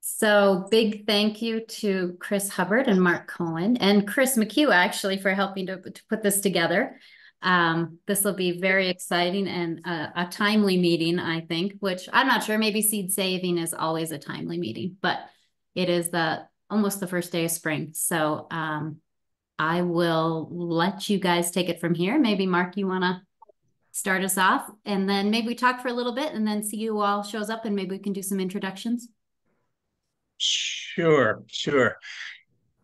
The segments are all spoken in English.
So big thank you to Kris Hubbard and Mark Cohen and Chris McHugh actually for helping to, to put this together. Um, this will be very exciting and a, a, timely meeting, I think, which I'm not sure, maybe seed saving is always a timely meeting, but it is the almost the first day of spring. So um, I will let you guys take it from here. Maybe Mark, you want to start us off and then maybe we talk for a little bit and then see you all shows up and maybe we can do some introductions. Sure, sure.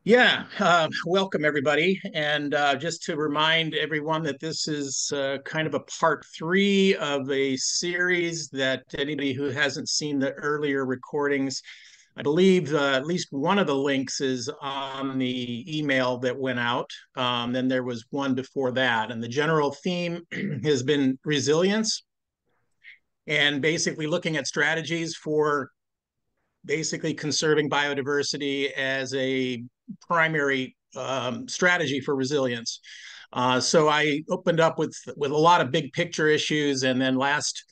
Yeah, uh, welcome everybody. And uh, just to remind everyone that this is uh, kind of a part three of a series that anybody who hasn't seen the earlier recordings, I believe uh, at least one of the links is on the email that went out. Um, then there was one before that. And the general theme has been resilience and basically looking at strategies for basically conserving biodiversity as a primary um, strategy for resilience. Uh, so I opened up with with a lot of big picture issues, and then last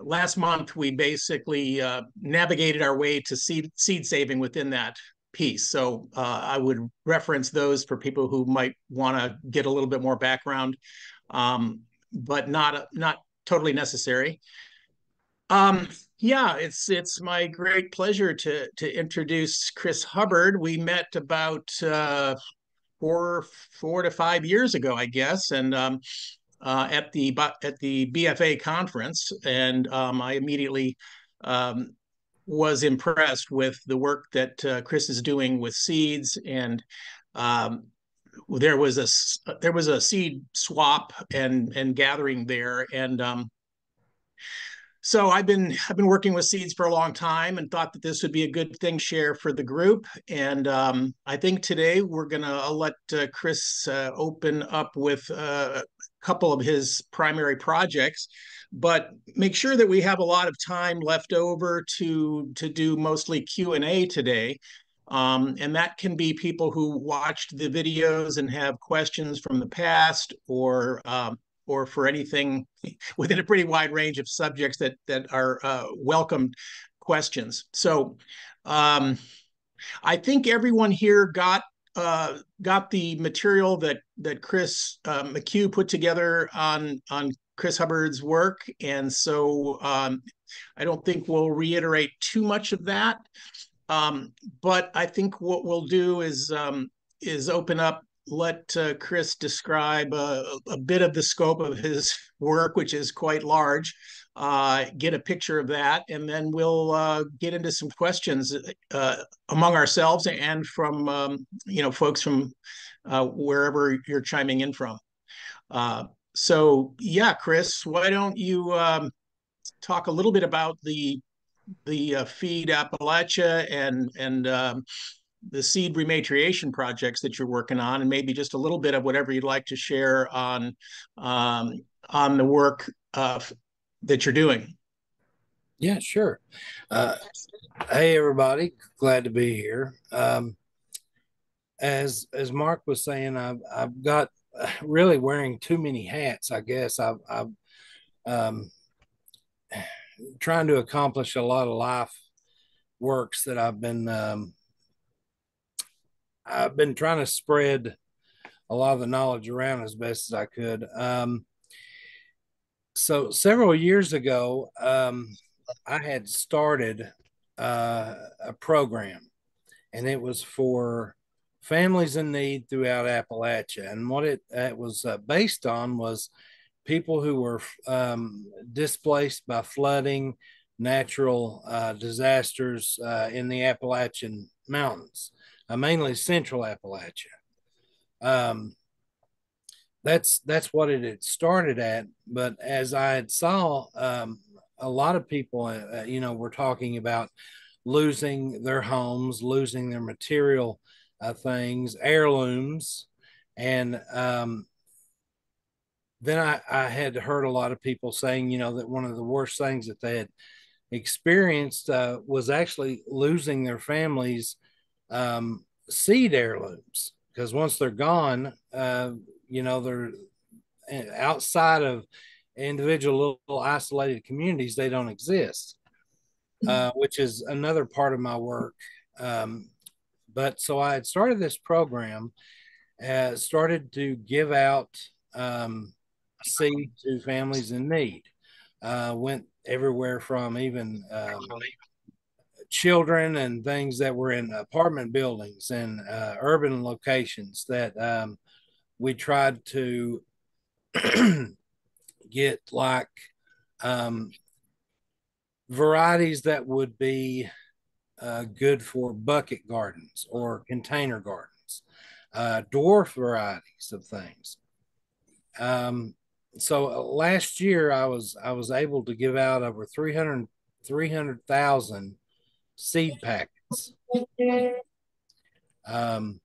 last month we basically uh, navigated our way to seed seed saving within that piece. So uh, I would reference those for people who might want to get a little bit more background, um, but not not totally necessary. Um, yeah, it's it's my great pleasure to to introduce Kris Hubbard. We met about uh, four four to five years ago, I guess, and um, uh, at the at the BFA conference, and um, I immediately um, was impressed with the work that uh, Kris is doing with seeds, and um, there was a there was a seed swap and and gathering there, and um, so I've been I've been working with seeds for a long time and thought that this would be a good thing share for the group. And um, I think today we're gonna I'll let uh, Kris uh, open up with uh, couple of his primary projects, but make sure that we have a lot of time left over to to do mostly Q and A today. Um, and that can be people who watched the videos and have questions from the past or um, or for anything within a pretty wide range of subjects that that are uh, welcomed questions. So um, I think everyone here got uh, got the material that that Chris uh, McHugh put together on on Kris Hubbard's work, and so um, I don't think we'll reiterate too much of that. Um, but I think what we'll do is um, is open up let uh, Chris describe a, a, bit of the scope of his work, which is quite large, uh, get a picture of that, and then we'll uh, get into some questions uh, among ourselves and from um, you know folks from uh, wherever you're chiming in from. Uh, so yeah, Kris, why don't you um, talk a little bit about the the feed Appalachia and and um, the seed rematriation projects that you're working on, and maybe just a little bit of whatever you'd like to share on um, on the work uh, that you're doing. Yeah, sure. Uh, hey, everybody, glad to be here. Um, as as Mark was saying, I've I've got really wearing too many hats. I guess I've I've um, trying to accomplish a lot of life works that I've been um, I've been trying to spread a lot of the knowledge around as best as I could. Um, so several years ago, um, I had started uh, a program, and it was for families in need throughout Appalachia. And what it, it was uh, based on was people who were um, displaced by flooding, natural uh, disasters uh, in the Appalachian Mountains uh, mainly Central Appalachia. Um, that's that's what it had started at. But as I saw, um, a lot of people, uh, uh, you know, were talking about losing their homes, losing their material uh, things, heirlooms, and um, then I, I had heard a lot of people saying, you know, that one of the worst things that they had experienced uh, was actually losing their families um, seed heirlooms because once they're gone, uh, you know, they're eh, outside of individual little isolated communities, they don't exist. uh, which is another part of my work. Um, but so I had started this program, uh, started to give out um, seed to families in need. Uh, went everywhere from even um, children and things that were in apartment buildings and uh, urban locations that um, we tried to get like um, varieties that would be uh, good for bucket gardens or container gardens, uh, dwarf varieties of things. Um, so uh, last year I was I was able to give out over 300 300,000 seed packets. Um,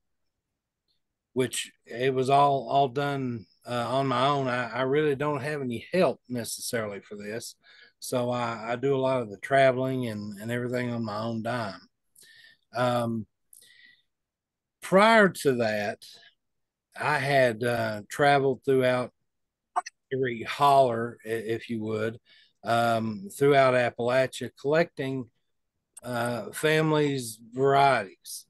which it was all all done uh, on my own. I, I really don't have any help necessarily for this. So I, I do a lot of the traveling and, and everything on my own dime. Um, prior to that, I had uh, traveled throughout every holler, if you would, um, throughout Appalachia, collecting uh, families' varieties,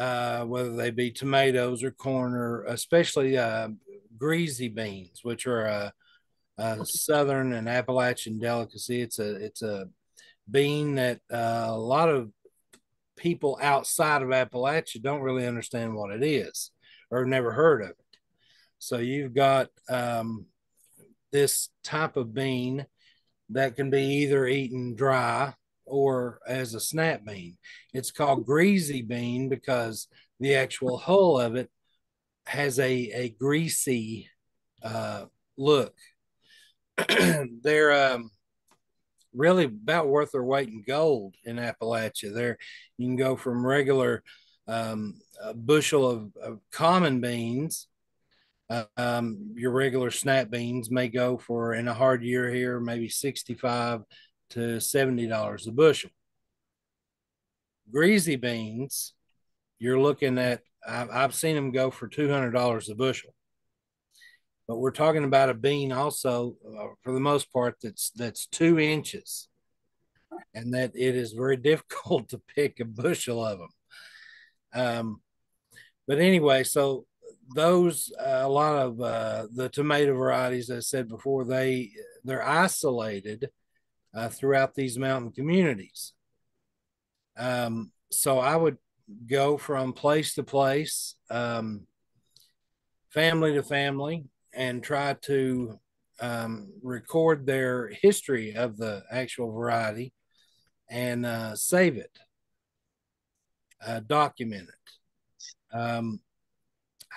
uh, whether they be tomatoes or corn, or especially uh, greasy beans, which are a, a, southern and Appalachian delicacy. It's a it's a bean that uh, a lot of people outside of Appalachia don't really understand what it is or never heard of it. So you've got um, this type of bean that can be either eaten dry or as a snap bean. It's called greasy bean because the actual hull of it has a, a greasy uh, look. They're um, really about worth their weight in gold in Appalachia. There, you can go from regular um, a bushel of, of common beans um, your regular snap beans may go for in a hard year here, maybe 65 to $70 a bushel. Greasy beans, you're looking at, I've, I've seen them go for $200 a bushel. But we're talking about a bean also, uh, for the most part, that's that's two inches, and that it is very difficult to pick a bushel of them. Um, but anyway, so those uh, a lot of uh, the tomato varieties, I said before, they they're isolated uh, throughout these mountain communities. Um, so I would go from place to place, um, family to family, and try to um, record their history of the actual variety and uh, save it, uh, document it. Um,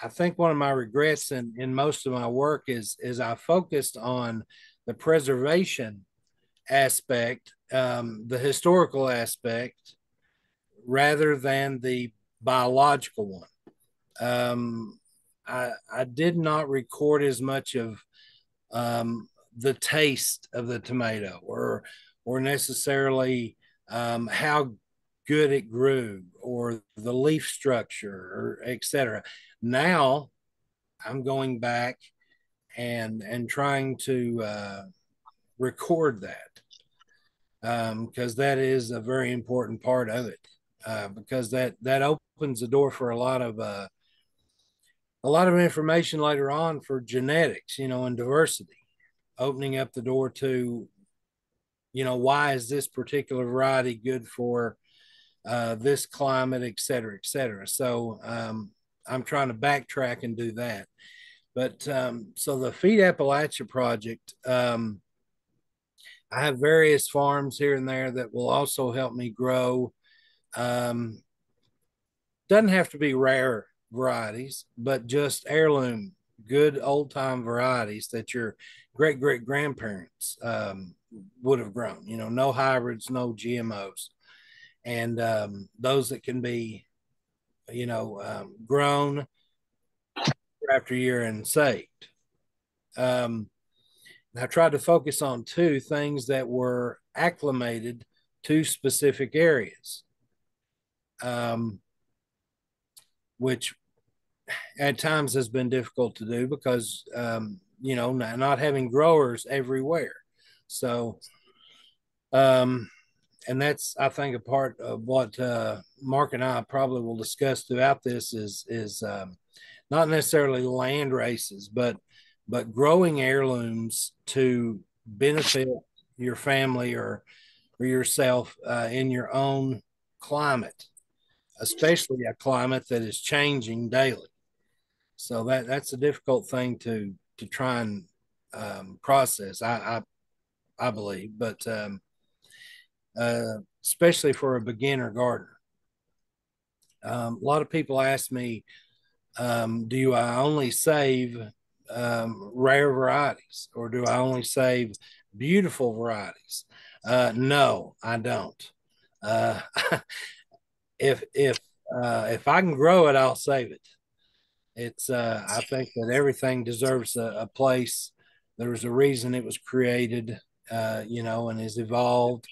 I think one of my regrets in, in most of my work is is I focused on the preservation aspect, um, the historical aspect, rather than the biological one. Um, I, I did not record as much of um, the taste of the tomato or or necessarily um, how good it grew or the leaf structure or etc now i'm going back and and trying to uh, record that because um, that is a very important part of it uh, because that that opens the door for a lot of uh, a lot of information later on for genetics you know and diversity opening up the door to you know why is this particular variety good for uh, this climate, et cetera, et cetera. So um, I'm trying to backtrack and do that. But um, so the Feed Appalachia project, um, I have various farms here and there that will also help me grow. Um, doesn't have to be rare varieties, but just heirloom, good old time varieties that your great great grandparents um, would have grown. You know, no hybrids, no GMOs and um, those that can be, you know, um, grown year after year and saved. Um, I tried to focus on two things that were acclimated to specific areas, um, which at times has been difficult to do because, um, you know, not, not having growers everywhere. So, um, and that's I think a part of what uh, Mark and I probably will discuss throughout this is is um, not necessarily land races, but but growing heirlooms to benefit your family or or yourself uh, in your own climate, especially a climate that is changing daily. So that that's a difficult thing to to try and um, process. I, I I believe, but um, uh, especially for a beginner gardener. Um, a lot of people ask me, um, do I only save um, rare varieties or do I only save beautiful varieties? Uh, no, I don't. Uh, if if uh, if I can grow it, I'll save it. It's uh, I think that everything deserves a, a place. was a reason it was created, uh, you know, and has evolved.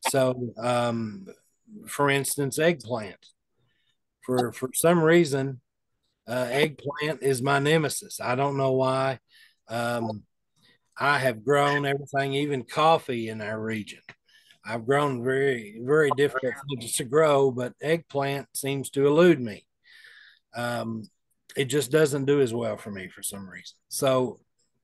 So, um, for instance, eggplant. For for some reason, uh, eggplant is my nemesis. I don't know why. Um, I have grown everything, even coffee in our region. I've grown very, very difficult things to grow, but eggplant seems to elude me. Um, it just doesn't do as well for me for some reason. So,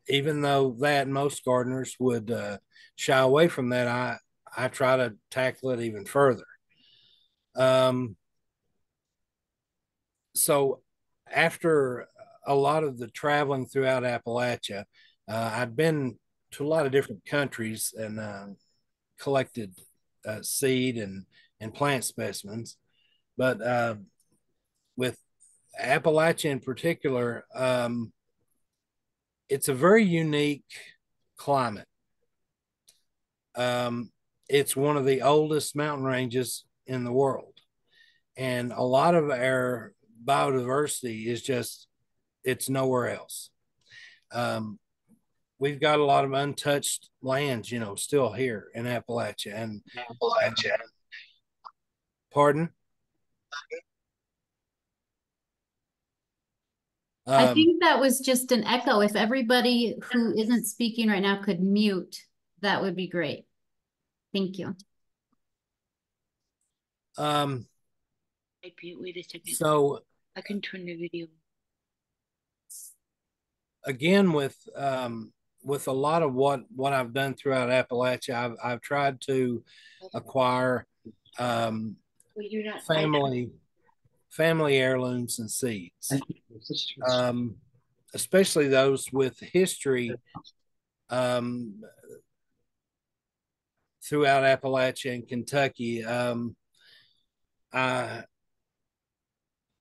even though that most gardeners would uh, shy away from that, I I try to tackle it even further. Um, so after a lot of the traveling throughout Appalachia, uh, I'd been to a lot of different countries and uh, collected uh, seed and and plant specimens, but uh, with Appalachia in particular, um, it's a very unique climate. Um, it's one of the oldest mountain ranges in the world. And a lot of our biodiversity is just, it's nowhere else. Um, we've got a lot of untouched lands, you know, still here in Appalachia. And Appalachia. Pardon? I um, think that was just an echo. If everybody who isn't speaking right now could mute, that would be great. Thank you. Um, wait a second. So I can turn the video. Again, with um, with a lot of what what I've done throughout Appalachia, I've I've tried to acquire um, family family heirlooms and seeds, um, especially those with history um, throughout Appalachia and Kentucky. Um, I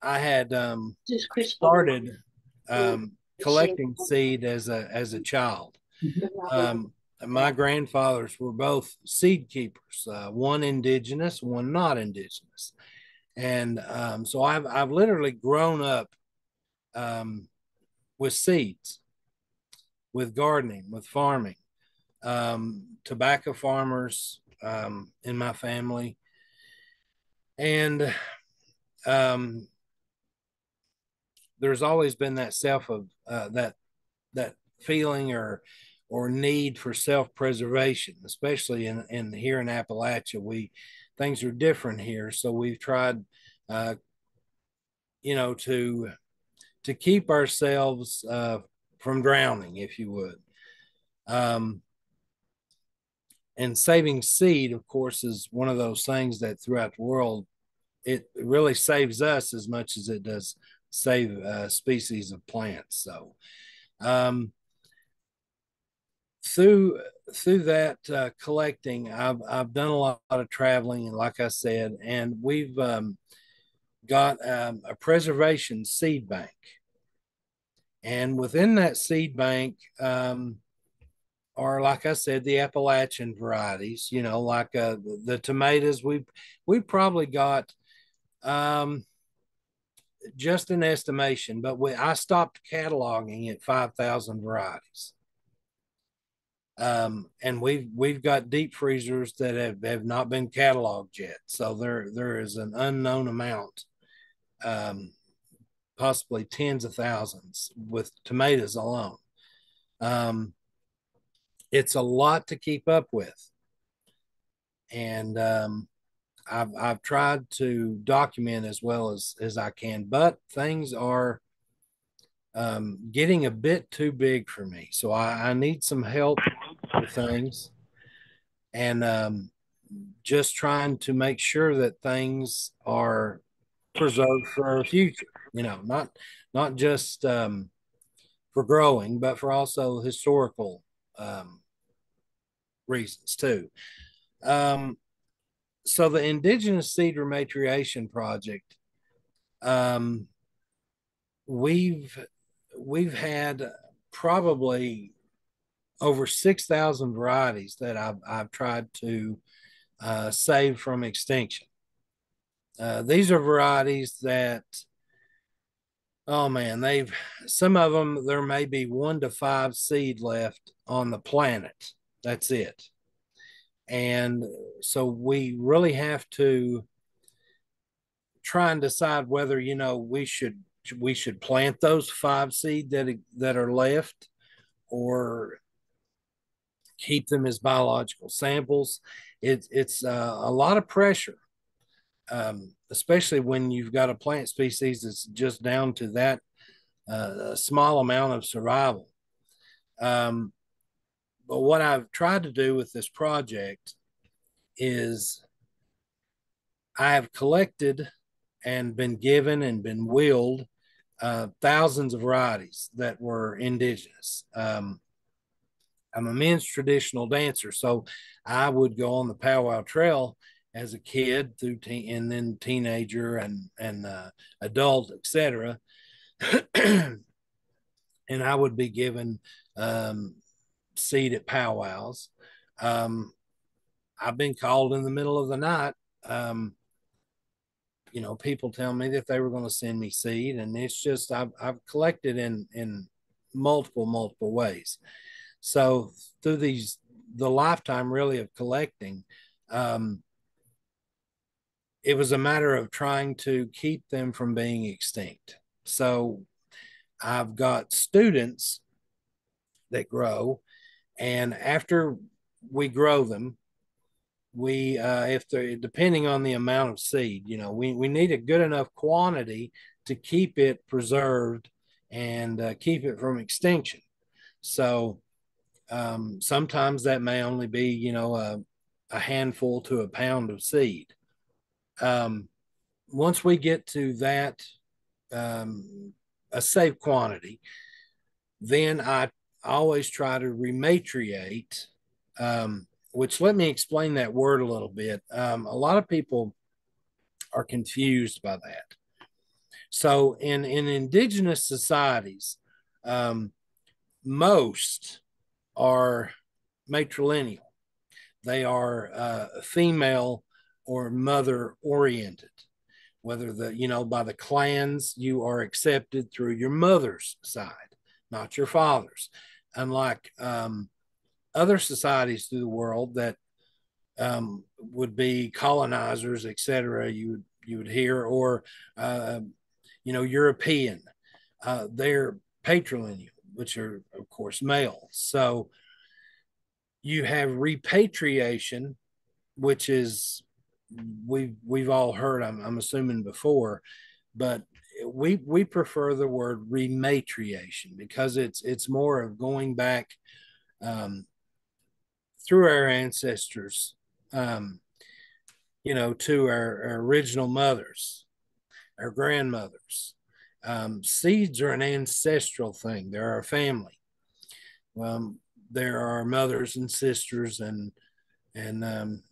I had um, started um, collecting seed as a as a child. Um, my grandfathers were both seed keepers, uh, one indigenous, one not indigenous, and um, so I've I've literally grown up um, with seeds, with gardening, with farming, um, tobacco farmers um, in my family, and um, there's always been that self of uh, that that feeling or or need for self preservation, especially in in here in Appalachia. We things are different here, so we've tried, uh, you know, to to keep ourselves uh, from drowning, if you would. Um, and saving seed, of course, is one of those things that throughout the world it really saves us as much as it does save uh, species of plants. So, um, through through that uh, collecting, I've I've done a lot, of traveling, and like I said, and we've um, got um, a preservation seed bank, and within that seed bank, um, are like I said, the Appalachian varieties. You know, like uh, the, the tomatoes. We we probably got um, just an estimation, but we I stopped cataloging at five thousand varieties. Um, and we've we've got deep freezers that have, have not been cataloged yet. So there there is an unknown amount, um, possibly tens of thousands with tomatoes alone. Um, it's a lot to keep up with. and um, I've I've tried to document as well as as I can, but things are um, getting a bit too big for me. So I, I need some help with things, and um, just trying to make sure that things are preserved for our future. You know, not not just um, for growing, but for also historical um, reasons too. Um, so the Indigenous Seed Rematriation Project, um, we've we've had probably over six thousand varieties that I've I've tried to uh, save from extinction. Uh, these are varieties that, oh man, they've some of them there may be one to five seed left on the planet. That's it. And so we really have to try and decide whether you know we should we should plant those five seed that that are left or keep them as biological samples. It, it's uh, a lot of pressure um, especially when you've got a plant species that's just down to that uh, small amount of survival. Um, but what i've tried to do with this project is i have collected and been given and been willed uh, thousands of varieties that were indigenous. Um, I'm a men's traditional dancer, so I would go on the powwow trail as a kid through teen, and then teenager and and uh, adult, etc. and I would be given um, seed at powwows. Um, I've been called in the middle of the night um, you know, people tell me that they were going to send me seed, and it's just I've I've collected in in multiple multiple ways. So through these the lifetime really of collecting, um, it was a matter of trying to keep them from being extinct. So I've got students that grow, and after we grow them, we uh, if they're depending on the amount of seed you know we, we need a good enough quantity to keep it preserved and uh, keep it from extinction. So um, sometimes that may only be you know a, a handful to a pound of seed. Um, once we get to that um, a safe quantity then i always try to rematriate um, which let me explain that word a little bit. Um, a lot of people are confused by that. So, in, in indigenous societies, um, most are matrilineal, they are uh, female or mother oriented. Whether the, you know, by the clans, you are accepted through your mother's side, not your father's. Unlike um, other societies through the world that um, would be colonizers, etc. You would you would hear, or uh, you know, European. Uh, they're patrilineal, which are of course male. So you have repatriation, which is we've we've all heard. I'm, I'm assuming before, but we we prefer the word rematriation because it's it's more of going back um, through our ancestors, um, you know, to our, our, original mothers, our grandmothers. Um, seeds are an ancestral thing. They're our family. Um, there are mothers and sisters, and and um,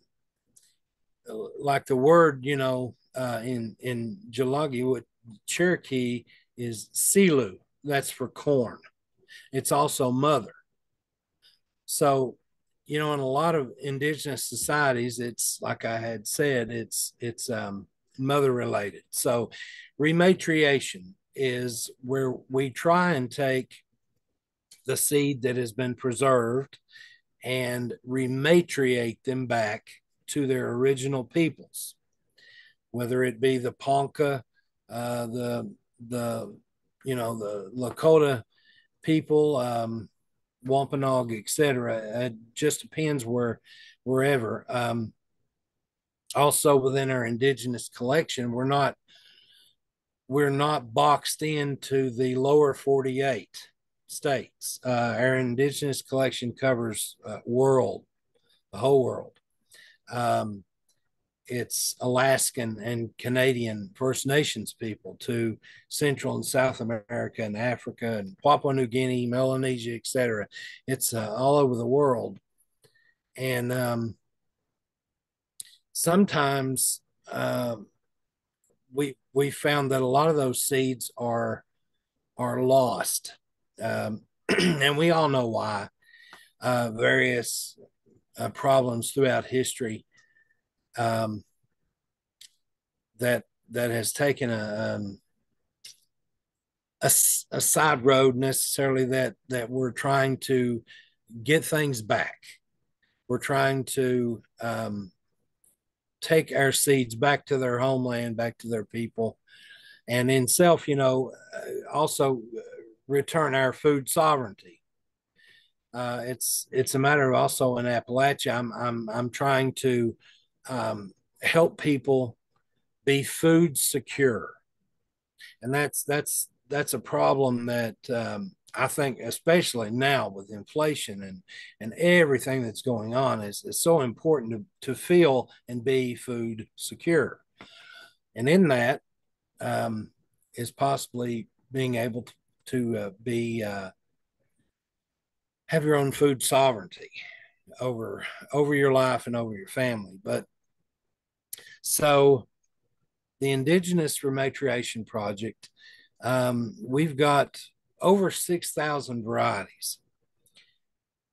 like the word, you know, uh, in in Tsalagi, what Cherokee is selu. That's for corn. It's also mother. So you know, in a lot of indigenous societies, it's like I had said, it's it's um, mother related. So rematriation is where we try and take the seed that has been preserved and rematriate them back to their original peoples, whether it be the Ponca, uh, the the you know the Lakota people, um, Wampanoag, etc. It just depends where, wherever. Um, also within our indigenous collection, we're not we're not boxed into the lower 48 states. Uh, our indigenous collection covers uh, world, the whole world. Um, it's Alaskan and Canadian First Nations people to Central and South America and Africa and Papua New Guinea, Melanesia, etc. It's uh, all over the world, and um, sometimes uh, we we found that a lot of those seeds are are lost, um, and we all know why. Uh, various uh, problems throughout history um, that that has taken a, um, a, a side road necessarily that that we're trying to get things back. We're trying to um, take our seeds back to their homeland, back to their people, and in self, you know, uh, also return our food sovereignty. Uh, it's it's a matter of also in Appalachia. I'm I'm I'm trying to um, help people be food secure, and that's that's that's a problem that um, I think, especially now with inflation and and everything that's going on, is, is so important to, to feel and be food secure. And in that um, is possibly being able to, to uh, be uh, have your own food sovereignty over over your life and over your family. But so the Indigenous Rematriation Project, um, we've got over 6,000 varieties.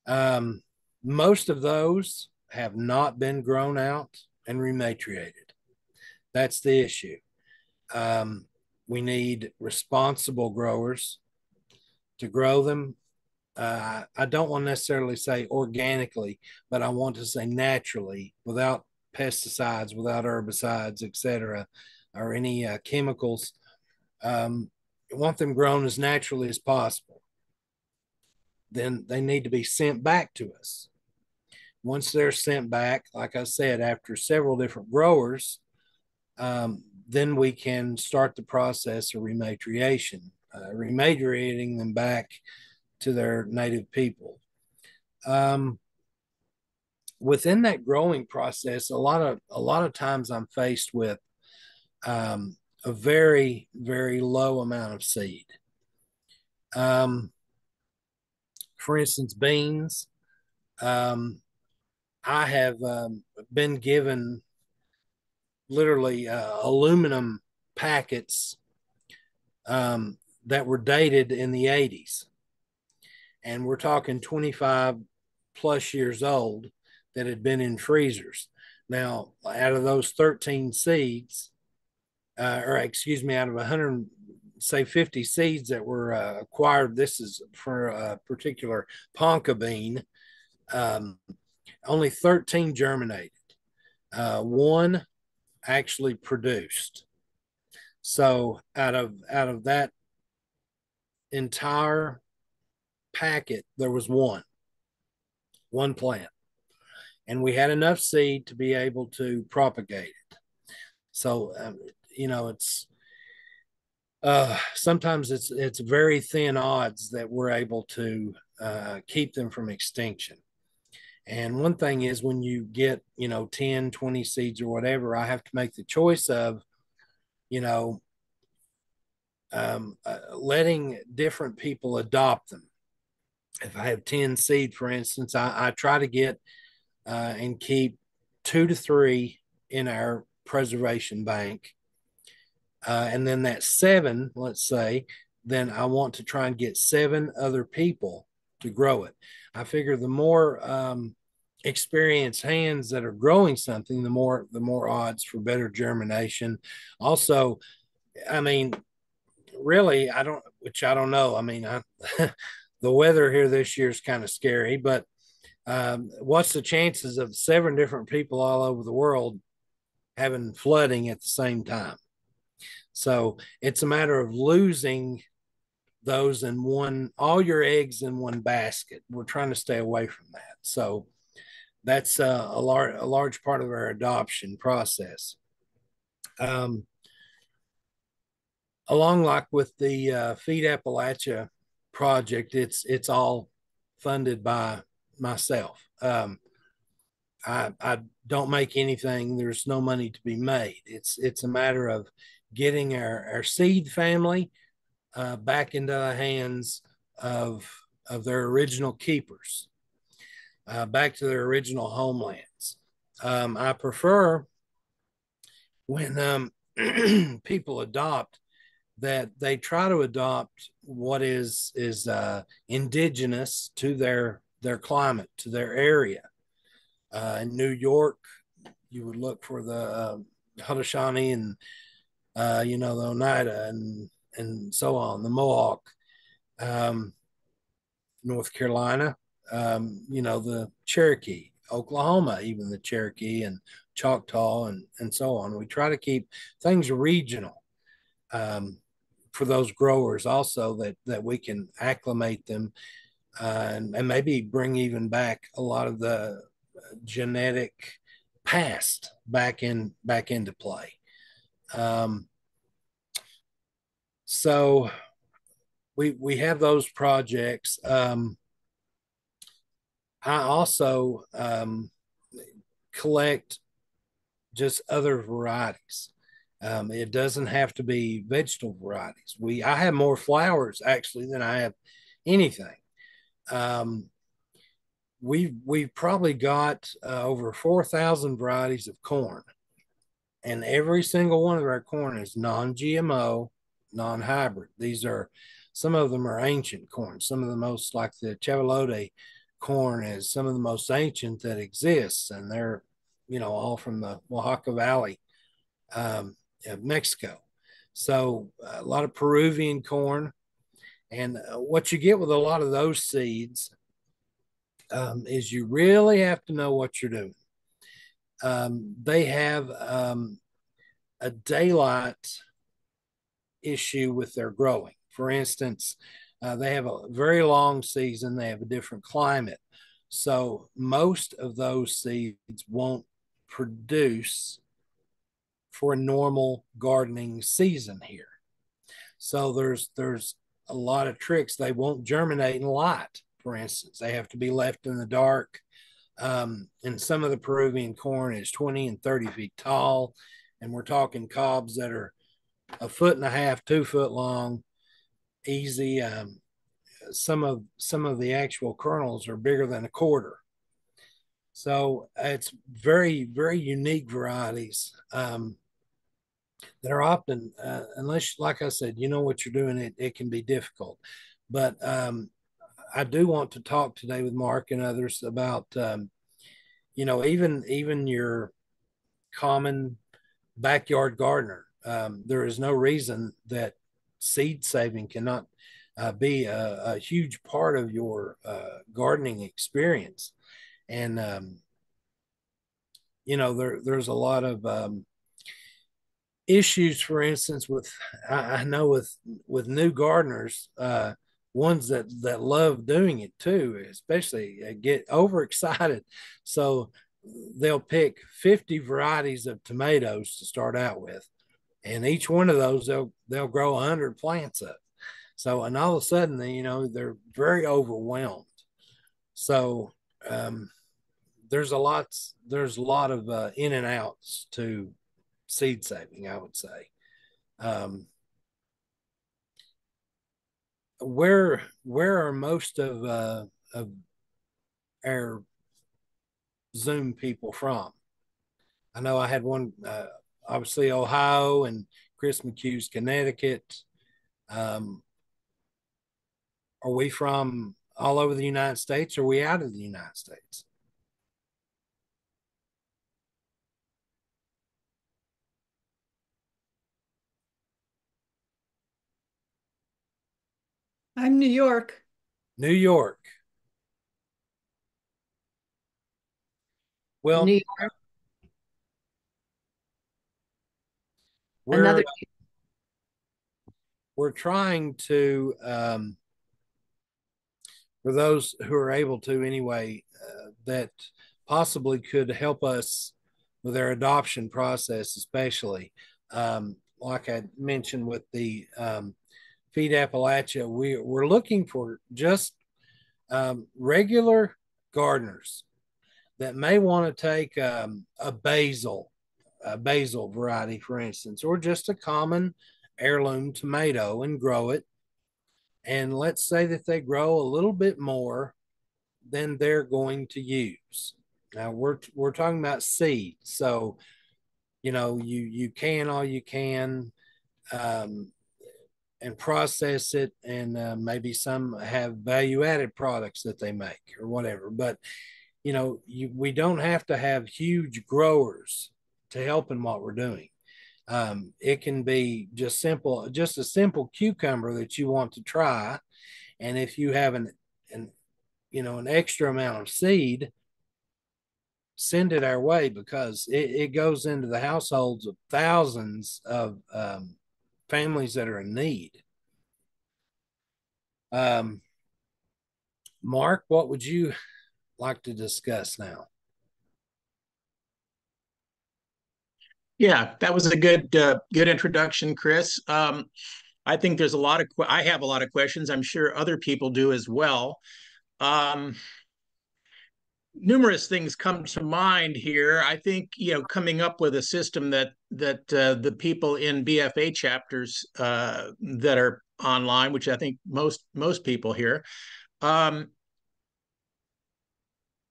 Um, most of those have not been grown out and rematriated. That's the issue. Um, we need responsible growers to grow them. Uh, I don't want to necessarily say organically, but I want to say naturally without pesticides, without herbicides, etc., or any uh, chemicals. Um, want them grown as naturally as possible. Then they need to be sent back to us. Once they're sent back, like I said, after several different growers, um, then we can start the process of rematriation, uh, rematriating them back to their native people. Um, within that growing process, a lot of a lot of times I'm faced with um, a very, very low amount of seed. Um, for instance, beans. Um, I have um, been given literally uh, aluminum packets um, that were dated in the 80s. And we're talking 25 plus years old that had been in freezers. Now, out of those 13 seeds, uh, or excuse me, out of 100, say 50 seeds that were uh, acquired, this is for a particular ponca bean, um, only 13 germinated. Uh, one actually produced. So out of out of that entire packet, there was one, one plant, and we had enough seed to be able to propagate it. So um, you know, it's uh, sometimes it's it's very thin odds that we're able to uh, keep them from extinction. And one thing is when you get, you know, 10, 20 seeds or whatever, I have to make the choice of, you know, um, uh, letting different people adopt them. If I have 10 seed, for instance, I, I try to get uh, and keep two to three in our preservation bank uh, and then that seven, let's say, then I want to try and get seven other people to grow it. I figure the more um, experienced hands that are growing something, the more the more odds for better germination. Also, I mean, really, I don't, which I don't know. I mean, I, the weather here this year is kind of scary, but um, what's the chances of seven different people all over the world having flooding at the same time? So it's a matter of losing those in one, all your eggs in one basket. We're trying to stay away from that. So that's uh, a large a large part of our adoption process. Um, along like with the uh, Feed Appalachia project, it's it's all funded by myself. Um, I I don't make anything. There's no money to be made. It's it's a matter of getting our our seed family uh, back into the hands of of their original keepers, uh, back to their original homelands. Um, I prefer when um, people adopt that they try to adopt what is is uh, indigenous to their their climate, to their area. Uh, in New York, you would look for the uh, Haudenosaunee and uh, you know the Oneida and and so on, the Mohawk. Um, North Carolina, um, you know the Cherokee, Oklahoma, even the Cherokee and Choctaw and and so on. We try to keep things regional. Um, for those growers also that that we can acclimate them uh, and, and maybe bring even back a lot of the genetic past back in back into play. Um, so we we have those projects. Um, I also um, collect just other varieties. Um, it doesn't have to be vegetable varieties. We I have more flowers actually than I have anything. Um, we've we've probably got uh, over four thousand varieties of corn, and every single one of our corn is non-GMO, non-hybrid. These are some of them are ancient corn. Some of the most like the Chapalote corn is some of the most ancient that exists, and they're you know all from the Oaxaca Valley. Um, of Mexico. So a lot of Peruvian corn. And uh, what you get with a lot of those seeds um, is you really have to know what you're doing. Um, they have um, a daylight issue with their growing. For instance, uh, they have a very long season, they have a different climate. So most of those seeds won't produce for a normal gardening season here. So there's there's a lot of tricks. They won't germinate in light, for instance. They have to be left in the dark. Um, and some of the Peruvian corn is 20 and 30 feet tall. And we're talking cobs that are a foot and a half, two foot long, easy. Um, some of some of the actual kernels are bigger than a quarter. So it's very, very unique varieties. Um, that are often, uh, unless, like I said, you know what you're doing, it, it can be difficult. But um, I do want to talk today with Mark and others about, um, you know, even even your common backyard gardener. Um, there is no reason that seed saving cannot uh, be a, a, huge part of your uh, gardening experience. And um, you know, there there's a lot of um, issues, for instance, with I, I know with with new gardeners, uh, ones that that love doing it too, especially uh, get overexcited, so they'll pick 50 varieties of tomatoes to start out with, and each one of those they'll they'll grow 100 plants up. So and all of a sudden, they you know, they're very overwhelmed. So um, there's a lot there's a lot of uh, in and outs to seed saving, I would say. Um, where where are most of uh, of our Zoom people from? I know I had one, uh, obviously Ohio and Chris McHugh's Connecticut. Um, are we from all over the United States? Or are we out of the United States? I'm New York. New York. Well, New York. we're Another we're trying to um, for those who are able to anyway uh, that possibly could help us with their adoption process, especially. Um, like I mentioned with the um, Feed Appalachia, we, we're looking for just um, regular gardeners that may want to take um, a basil, a basil variety, for instance, or just a common heirloom tomato and grow it. And let's say that they grow a little bit more than they're going to use. Now we're we're talking about seed, so you know you you can all you can um, and process it, and uh, maybe some have value added products that they make or whatever. But you know you, we don't have to have huge growers to help in what we're doing. Um, it can be just simple, just a simple cucumber that you want to try, and if you have an an you know an extra amount of seed send it our way because it, it goes into the households of thousands of um, families that are in need. Um, Mark, what would you like to discuss now? Yeah, that was a good uh, good introduction, Kris. Um, I think there's a lot of I have a lot of questions. I'm sure other people do as well. Um, numerous things come to mind here. I think you know coming up with a system that that uh, the people in BFA chapters uh, that are online, which I think most most people here, um,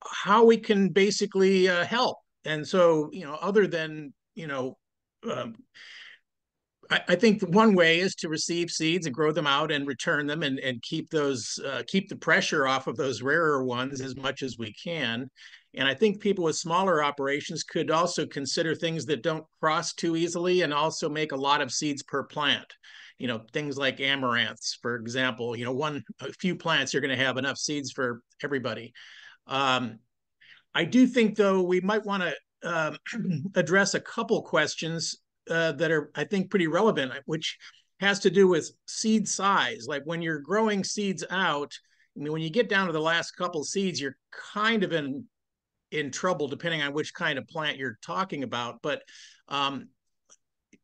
how we can basically uh, help. And so you know, other than you know. Um, I, think one way is to receive seeds and grow them out and return them and, and keep those uh, keep the pressure off of those rarer ones as much as we can. And I think people with smaller operations could also consider things that don't cross too easily and also make a lot of seeds per plant. You know, things like amaranths, for example, you know, one, a few plants, you're going to have enough seeds for everybody. Um, I do think, though, we might want to um, address a couple questions uh, that are, I think, pretty relevant, which has to do with seed size. Like when you're growing seeds out, I mean, when you get down to the last couple seeds, you're kind of in in trouble depending on which kind of plant you're talking about. But um,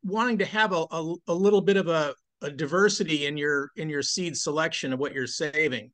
wanting to have a, a, a little bit of a, a, diversity in your in your seed selection of what you're saving.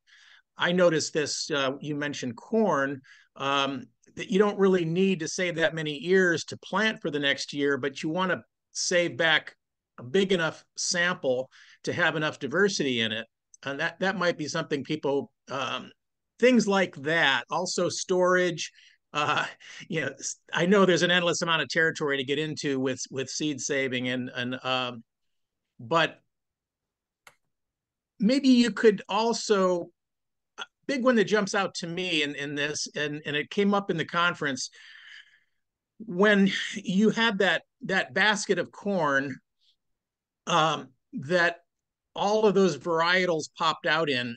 I noticed this. Uh, you mentioned corn. Um, that you don't really need to save that many ears to plant for the next year, but you want to save back a big enough sample to have enough diversity in it. And that, that might be something people, um, things like that. Also storage, uh, you know, I know there's an endless amount of territory to get into with, with seed saving and, and, um, but maybe you could also, big one that jumps out to me in, in this, and, and it came up in the conference, when you had that that basket of corn um, that all of those varietals popped out in,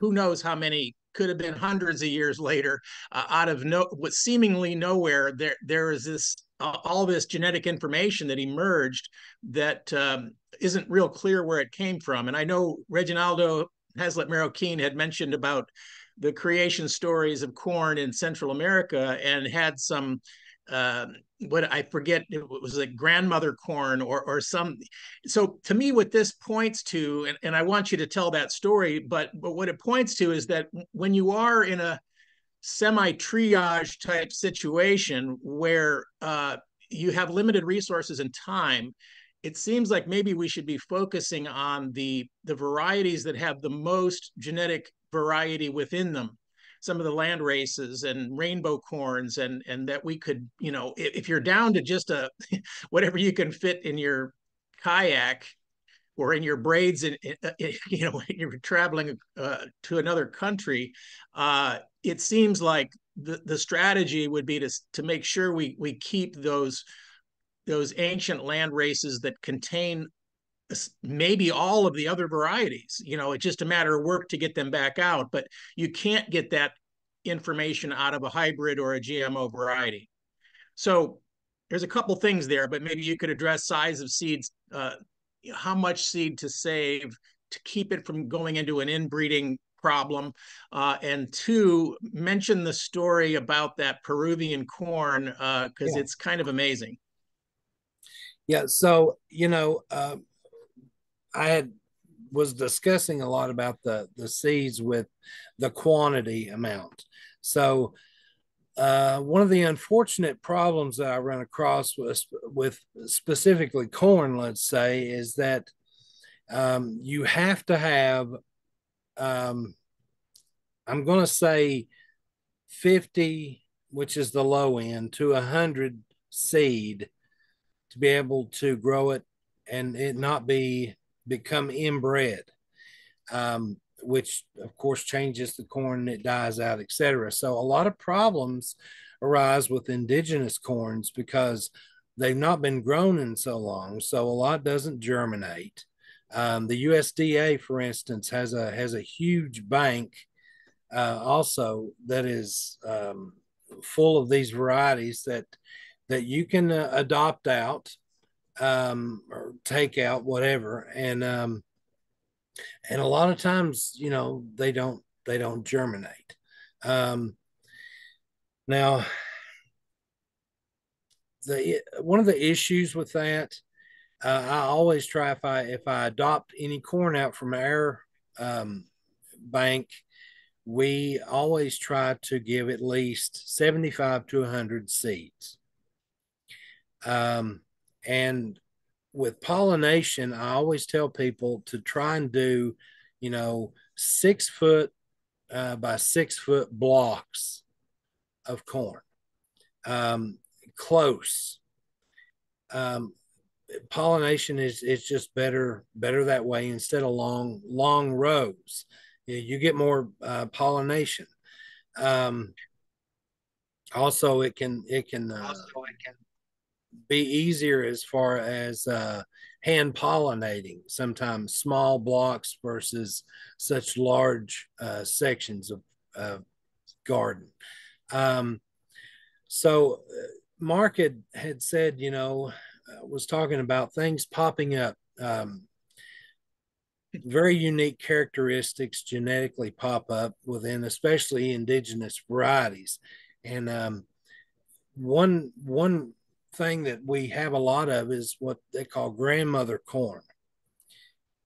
who knows how many could have been hundreds of years later uh, out of no what seemingly nowhere there there is this uh, all this genetic information that emerged that um, not real clear where it came from. And i know reginaldo Haslett Marroquin had mentioned about the creation stories of corn in central america and had some um, what I forget it was like grandmother corn or or some. So to me, what this points to, and, and I want you to tell that story, but but what it points to is that when you are in a semi triage type situation where uh, you have limited resources and time, it seems like maybe we should be focusing on the the varieties that have the most genetic variety within them some of the land races and rainbow corns and and that we could you know if, if you're down to just a whatever you can fit in your kayak or in your braids and you know when you're traveling uh, to another country uh, it seems like the, the strategy would be to to make sure we we keep those those ancient land races that contain maybe all of the other varieties. You know, it's just a matter of work to get them back out, but you can't get that information out of a hybrid or a GMO variety. So there's a couple things there, but maybe you could address size of seeds, uh, how much seed to save to keep it from going into an inbreeding problem, uh, and two, mention the story about that Peruvian corn because Yeah. it's kind of amazing. Yeah, so you know, uh, I had was discussing a lot about the the seeds with the quantity amount. So uh, one of the unfortunate problems that I run across with with specifically corn, let's say, is that um, you have to have. Um, I'm going to say 50, which is the low end, to 100 seed to be able to grow it and it not be become inbred, um, which of course changes the corn, and it dies out, etc. So a lot of problems arise with indigenous corns because they've not been grown in so long, so a lot doesn't germinate. Um, the USDA, for instance, has a has a huge bank uh, also that is um, full of these varieties that that you can uh, adopt out um, or take out whatever and um, and a lot of times you know they don't they don't germinate um, now the one of the issues with that uh, I always try if I if I adopt any corn out from our um, bank, we always try to give at least seventy five to hundred seeds. Um, and with pollination, I always tell people to try and do, you know, six foot uh, by six foot blocks of corn, um, close. Um, pollination is is just better better that way instead of long long rows. You get more uh, pollination. Um, also, it can it can, uh, be easier as far as uh, hand pollinating. Sometimes small blocks versus such large uh, sections of, of garden. Um, so uh, Mark had, had said, you know, uh, was talking about things popping up. Um, very unique characteristics genetically pop up within, especially indigenous varieties. And um, one one thing that we have a lot of is what they call grandmother corn.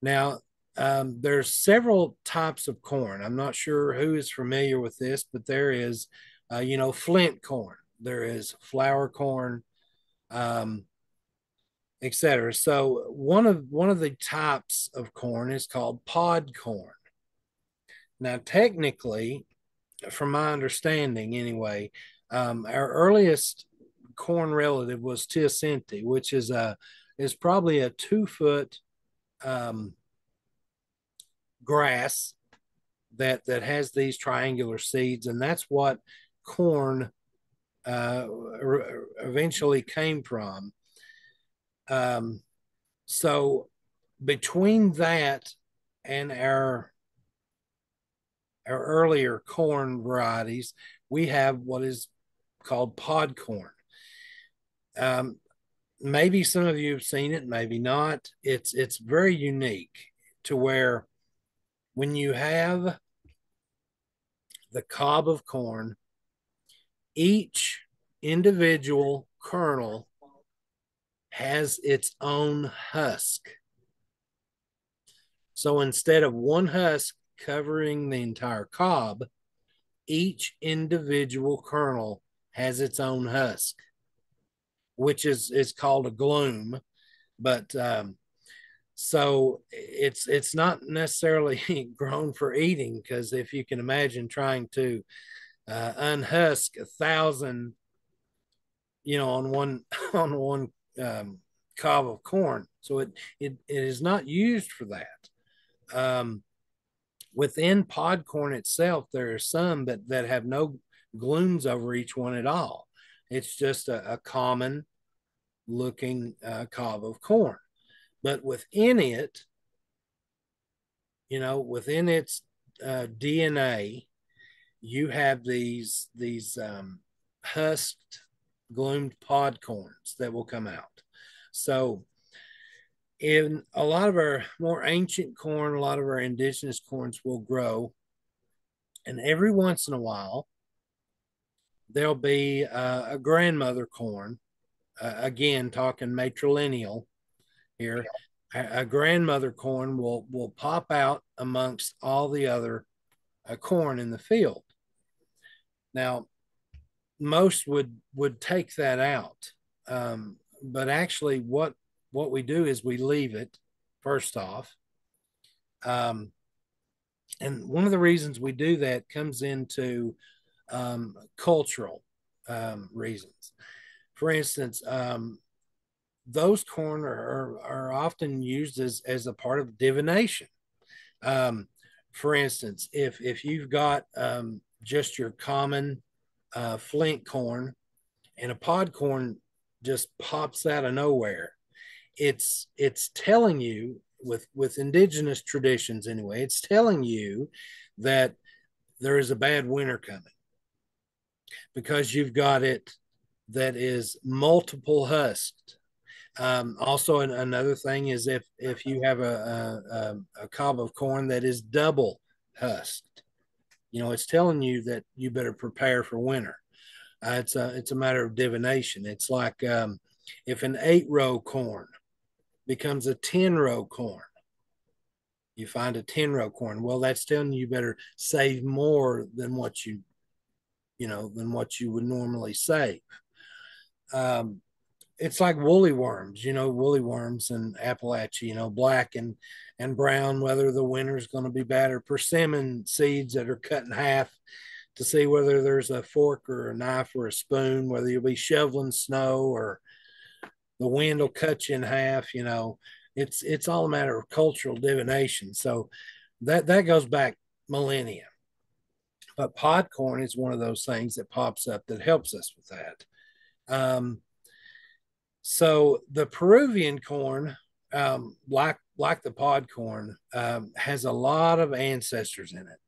Now, um, there's several types of corn. I'm not sure who is familiar with this, but there is, uh, you know, flint corn. There is flour corn. Um, etc. So one of one of the types of corn is called pod corn. Now, technically, from my understanding, anyway, um, our earliest corn relative was teosinte, which is a is probably a two foot um, grass that that has these triangular seeds, and that's what corn uh, eventually came from. Um, so between that and our our earlier corn varieties, we have what is called pod corn. Um, maybe some of you have seen it, maybe not. It's it's very unique to where when you have the cob of corn, each individual kernel has its own husk. So instead of one husk covering the entire cob, each individual kernel has its own husk, which is is called a glume But um, so it's it's not necessarily grown for eating because if you can imagine trying to uh, unhusk a thousand, you know, on one on one um, cob of corn. So it, it, it is not used for that. Um, within pod corn itself, there are some that, that have no glumes over each one at all. It's just a, a common looking uh, cob of corn. But within it, you know, within its uh, DNA, you have these these um, husked glumed pod corns that will come out. So in a lot of our more ancient corn, a lot of our indigenous corns will grow And every once in a while, there'll be uh, a grandmother corn. Uh, again, talking matrilineal here. A, a, grandmother corn will will pop out amongst all the other uh, corn in the field. Now, most would would take that out, um, but actually, what what we do is we leave it first off. Um, and one of the reasons we do that comes into um, cultural um, reasons. For instance, um, those corn are, are, often used as, as a part of divination. Um, for instance, if, if you've got um, just your common uh, flint corn and a pod corn just pops out of nowhere, it's it's telling you with with indigenous traditions anyway it's telling you that there is a bad winter coming because you've got it that is multiple husked um, also an, another thing is if if you have a, a, a cob of corn that is double husked you know it's telling you that you better prepare for winter uh, it's a it's a matter of divination it's like um, if an eight row corn becomes a 10 row corn. You find a 10 row corn. Well, that's telling you, you better save more than what you, you know, than what you would normally save. Um, it's like woolly worms, you know, woolly worms and Appalachia, you know, black and and brown, whether the winter's going to be bad, or persimmon seeds that are cut in half to see whether there's a fork or a knife or a spoon, whether you'll be shoveling snow or the wind will cut you in half you know. It's it's all a matter of cultural divination. So that that goes back millennia. But pod corn is one of those things that pops up that helps us with that um, so the peruvian corn um, like like the pod corn um, has a lot of ancestors in it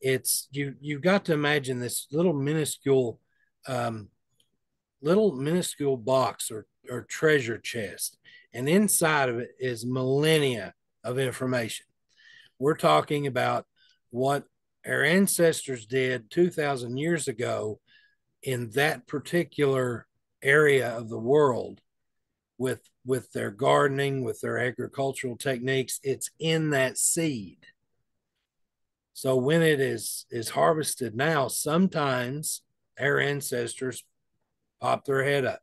it's you you've got to imagine this little minuscule um, little minuscule box or or treasure chest. And inside of it is millennia of information. We're talking about what our ancestors did 2,000 years ago in that particular area of the world with with their gardening with their agricultural techniques it's in that seed so when it is is harvested now sometimes our ancestors pop their head up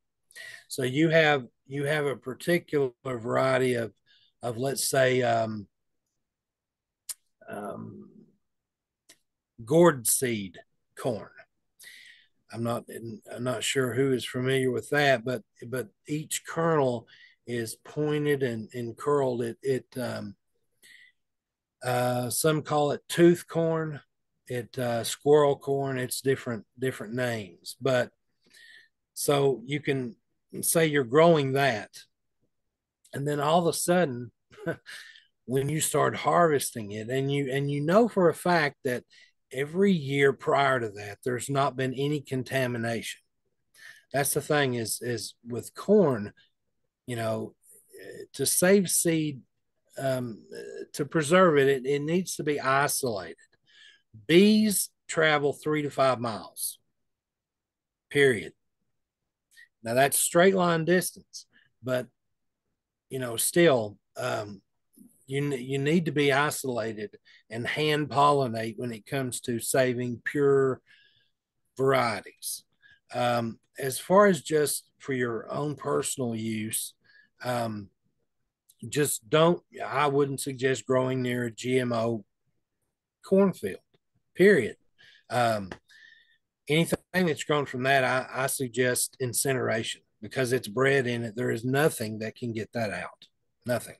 so you have you have a particular variety of of let's say um, um, gourd seed corn. I'm not I'm not sure who is familiar with that, but but each kernel is pointed and, and curled. It it um, uh, some call it tooth corn, it uh, squirrel corn. It's different different names, but so you can say you're growing that and then all of a sudden when you start harvesting it and you and you know for a fact that every year prior to that there's not been any contamination. That's the thing is is with corn you know to save seed um, to preserve it, it it needs to be isolated. Bees travel three to five miles period. Now that's straight line distance, but you know, still, um, you you need to be isolated and hand pollinate when it comes to saving pure varieties. Um, as far as just for your own personal use, um, just don't. I wouldn't suggest growing near a GMO cornfield. Period. Um, anything that's grown from that, I, I suggest incineration because it's bred in it. There is nothing that can get that out. Nothing.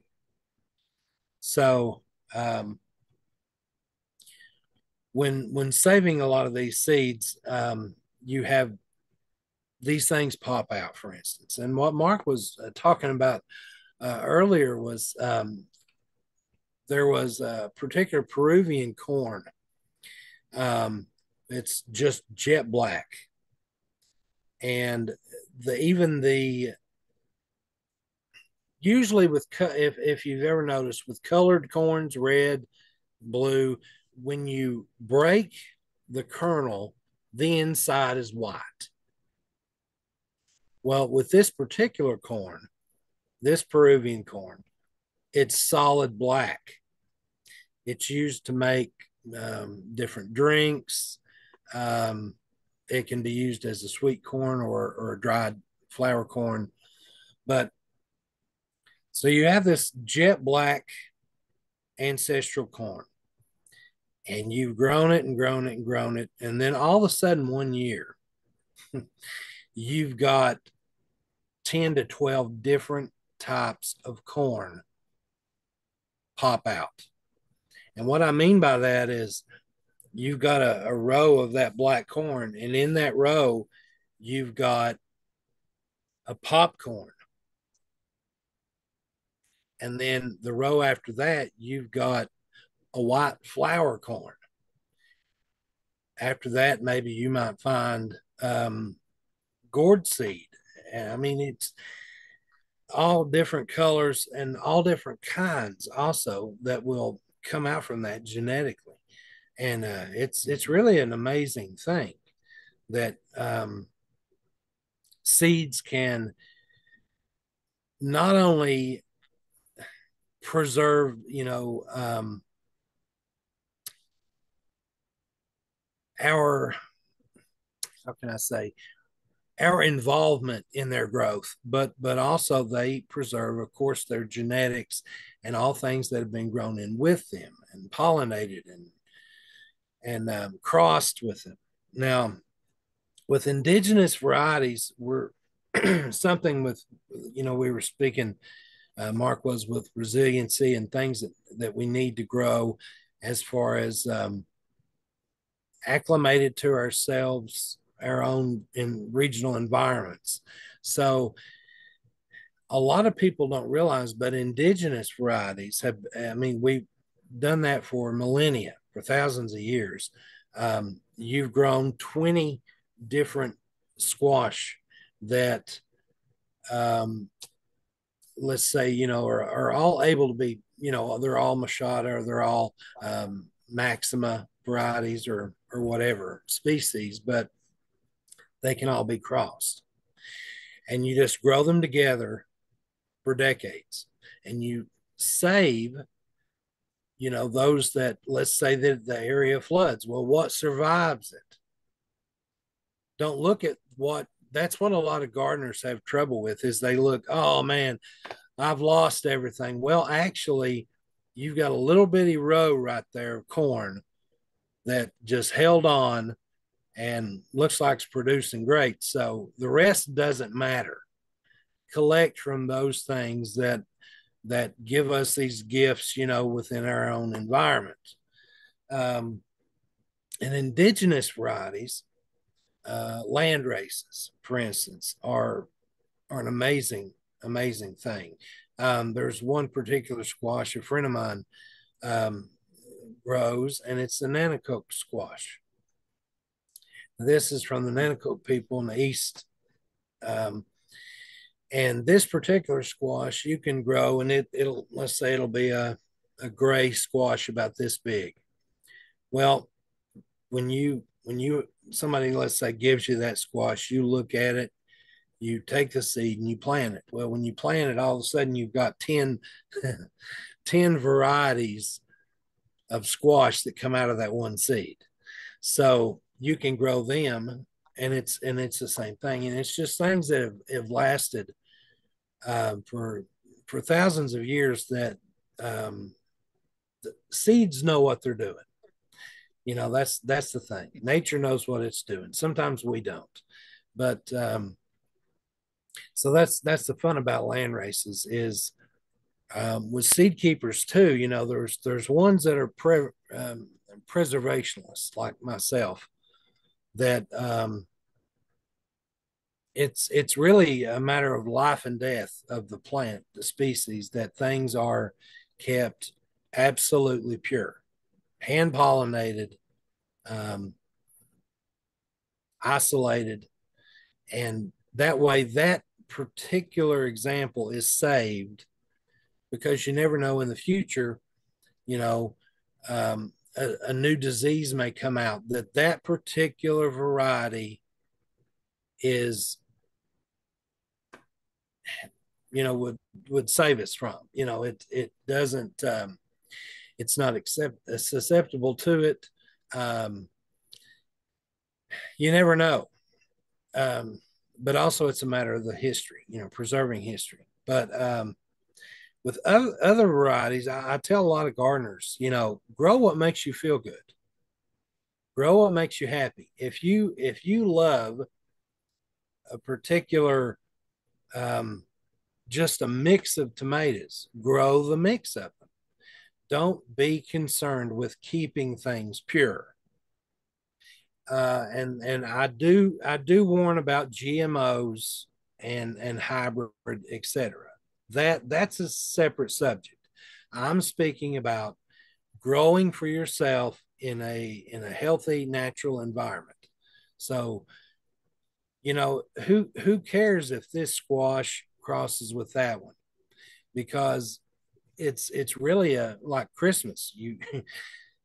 So um, when when saving a lot of these seeds, um, you have these things pop out, for instance. And what Mark was uh, talking about uh, earlier was um, there was a particular Peruvian corn um, it's just jet black. And the even the usually with if if you've ever noticed with colored corns, red, blue, when you break the kernel, the inside is white. Well, with this particular corn, this Peruvian corn, it's solid black. It's used to make um, different drinks. Um, it can be used as a sweet corn or, or a dried flour corn. But so you have this jet black ancestral corn, and you've grown it and grown it and grown it. And then all of a sudden, one year, you've got 10 to 12 different types of corn pop out. And what I mean by that is you've got a, a row of that black corn, and in that row, you've got a popcorn. And then the row after that, you've got a white flour corn. After that, maybe you might find um, gourd seed. I mean, it's all different colors and all different kinds also that will come out from that genetically. And uh, it's it's really an amazing thing that um, seeds can not only preserve, you know, um, our how can I say our involvement in their growth, but but also they preserve, of course, their genetics and all things that have been grown in with them and pollinated and and um, crossed with them. Now, with indigenous varieties, we're something with you know we were speaking. Uh, Mark was with resiliency and things that, that we need to grow as far as um, acclimated to ourselves our own in regional environments. So a lot of people don't realize, but indigenous varieties have, I mean, we've done that for millennia, for thousands of years. Um, you've grown 20 different squash that, um, let's say, you know, are, are all able to be, you know, they're all moschata or they're all um, Maxima varieties or, or whatever species, but they can all be crossed. And you just grow them together for decades. And you save you know those that let's say that the area floods. Well what survives it? Don't look at what that's what a lot of gardeners have trouble with is they look oh man i've lost everything well actually you've got a little bitty row right there of corn that just held on and looks like it's producing great. So the rest doesn't matter. Collect from those things that that give us these gifts, you know, within our own environment. Um, and indigenous varieties, uh, land races, for instance, are are an amazing, amazing thing. Um, there's one particular squash a friend of mine um, grows, and it's the Nanticoke squash. This is from the Nanticoke people in the east. Um, and this particular squash you can grow, and it, it'll, let's say it'll be a, a gray squash about this big. Well, when you, when you, somebody, let's say, gives you that squash, you look at it, you take the seed and you plant it. Well, when you plant it, all of a sudden you've got 10, 10 varieties of squash that come out of that one seed. So you can grow them and it's and it's the same thing and it's just things that have, have lasted uh, for for thousands of years that um, the seeds know what they're doing you know that's that's the thing. Nature knows what it's doing. Sometimes we don't. But um, so that's that's the fun about land races is um, with seed keepers too you know there's there's ones that are pre, um, preservationists like myself that um, it's it's really a matter of life and death of the plant, the species, that things are kept absolutely pure, hand pollinated, um, isolated, and that way that particular example is saved because you never know in the future, you know, um, a, a new disease may come out that that particular variety is you know would would save us from you know it it doesn't um it's not accept susceptible to it um you never know um but also it's a matter of the history you know preserving history but um with other, other varieties I, I tell a lot of gardeners you know grow what makes you feel good grow what makes you happy if you if you love a particular um just a mix of tomatoes. Grow the mix of. Don't be concerned with keeping things pure. Uh, and and I do I do warn about GMOs and and hybrid etc. That that's a separate subject. I'm speaking about growing for yourself in a in a healthy natural environment. So, you know who who cares if this squash crosses with that one because it's it's really a like Christmas. You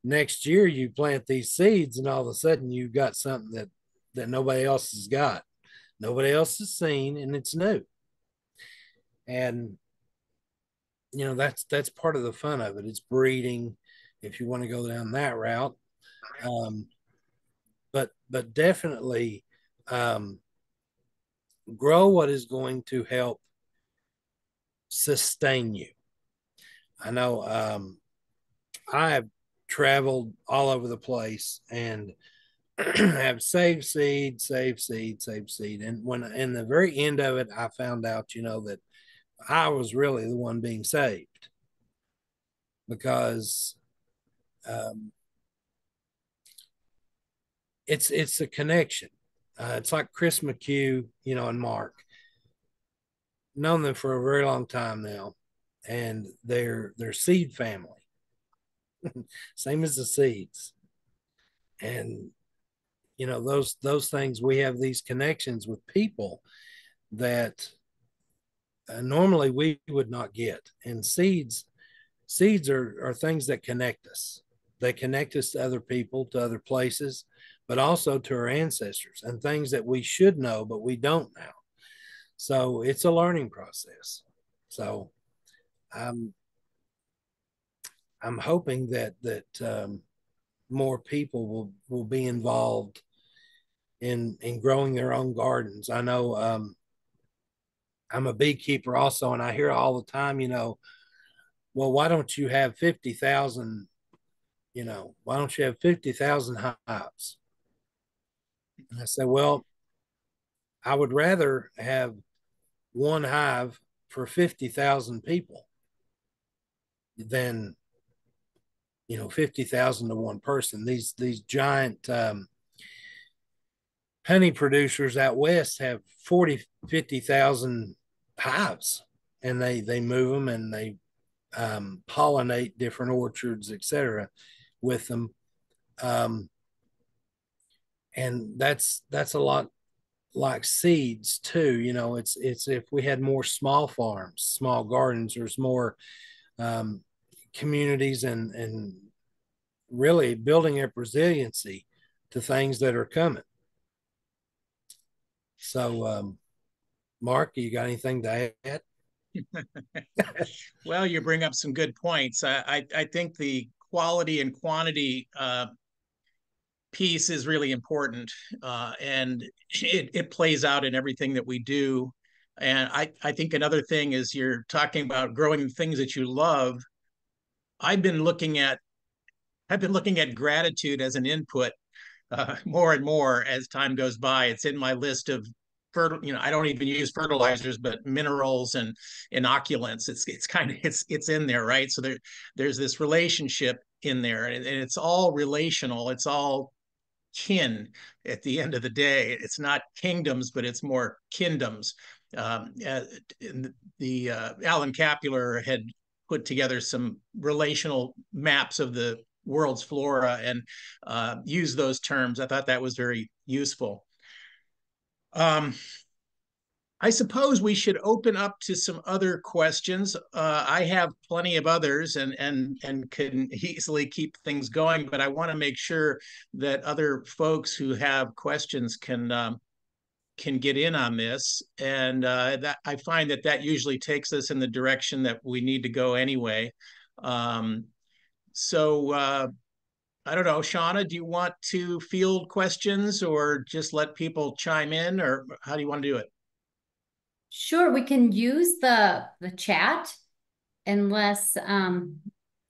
next year you plant these seeds and all of a sudden you've got something that that nobody else has got, nobody else has seen, and it's new. And you know that's that's part of the fun of it. It's breeding, if you want to go down that route. Um, but but definitely um, grow what is going to help sustain you. I know um, I have traveled all over the place and have saved seed, saved seed, saved seed. And when in the very end of it, I found out, you know, that I was really the one being saved because um, it's it's a connection. Uh, it's like Chris McHugh, you know, and Mark known them for a very long time now, and they're they're seed family, same as the seeds, and you know those those things we have these connections with people that uh, normally we would not get, and seeds seeds are are things that connect us. They connect us to other people, to other places, but also to our ancestors and things that we should know but we don't now so it's a learning process. So I'm I'm hoping that that um, more people will will be involved in in growing their own gardens. I know um, I'm a beekeeper also, and I hear all the time, you know, well, why don't you have fifty thousand? You know, why don't you have fifty thousand hives? And I said, well, I would rather have one hive for 50,000 people than you know 50,000 to one person these these giant um, honey producers out west have 40 50,000 hives and they they move them and they um, pollinate different orchards etc with them um, and that's that's a lot like seeds too. You know, it's it's if we had more small farms, small gardens, there's more um, communities and and really building up resiliency to things that are coming. So, um, Mark, you got anything to add? well, you bring up some good points. I I, I think the quality and quantity uh, piece is really important uh, and it, it plays out in everything that we do and I, I think another thing is you're talking about growing things that you love i've been looking at i've been looking at gratitude as an input uh, more and more as time goes by it's in my list of fertile you know i don't even use fertilizers but minerals and inoculants it's it's kind of it's it's in there right so there there's this relationship in there and, and it's all relational it's all kin at the end of the day. It's not kingdoms, but it's more kingdoms. Um, uh, the uh, Alan Kapuler had put together some relational maps of the world's flora and uh, used those terms. I thought that was very useful. Um, I suppose we should open up to some other questions. Uh, I have plenty of others and and and can easily keep things going, but I want to make sure that other folks who have questions can um, can get in on this. And uh, that I find that that usually takes us in the direction that we need to go anyway. Um, so uh, I don't know, Shauna, do you want to field questions or just let people chime in, or how do you want to do it? Sure, we can use the the chat unless um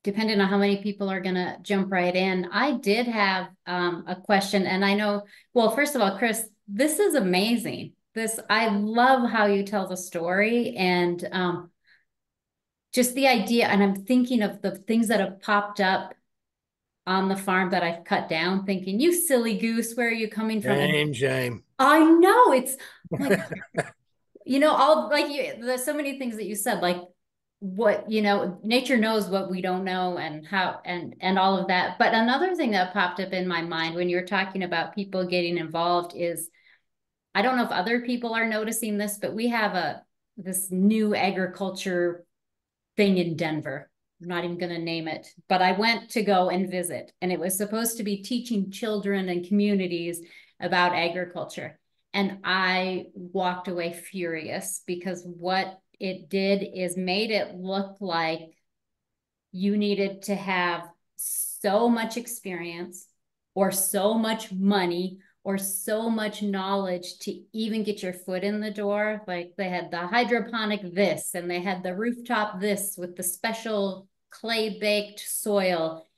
depending on how many people are gonna jump right in. I did have um a question and I know well first of all, Kris, this is amazing. This I love how you tell the story and um just the idea and I'm thinking of the things that have popped up on the farm that I've cut down, thinking, you silly goose, where are you coming from? Shame, shame. I know it's like you know all like you there's so many things that you said like what you know nature knows what we don't know and how and and all of that. But another thing that popped up in my mind when you're talking about people getting involved is i don't know if other people are noticing this but we have a this new agriculture thing in denver. I'm not even going to name it but i went to go and visit and it was supposed to be teaching children and communities about agriculture. And I walked away furious because what it did is made it look like you needed to have so much experience or so much money or so much knowledge to even get your foot in the door. Like they had the hydroponic this and they had the rooftop this with the special clay baked soil.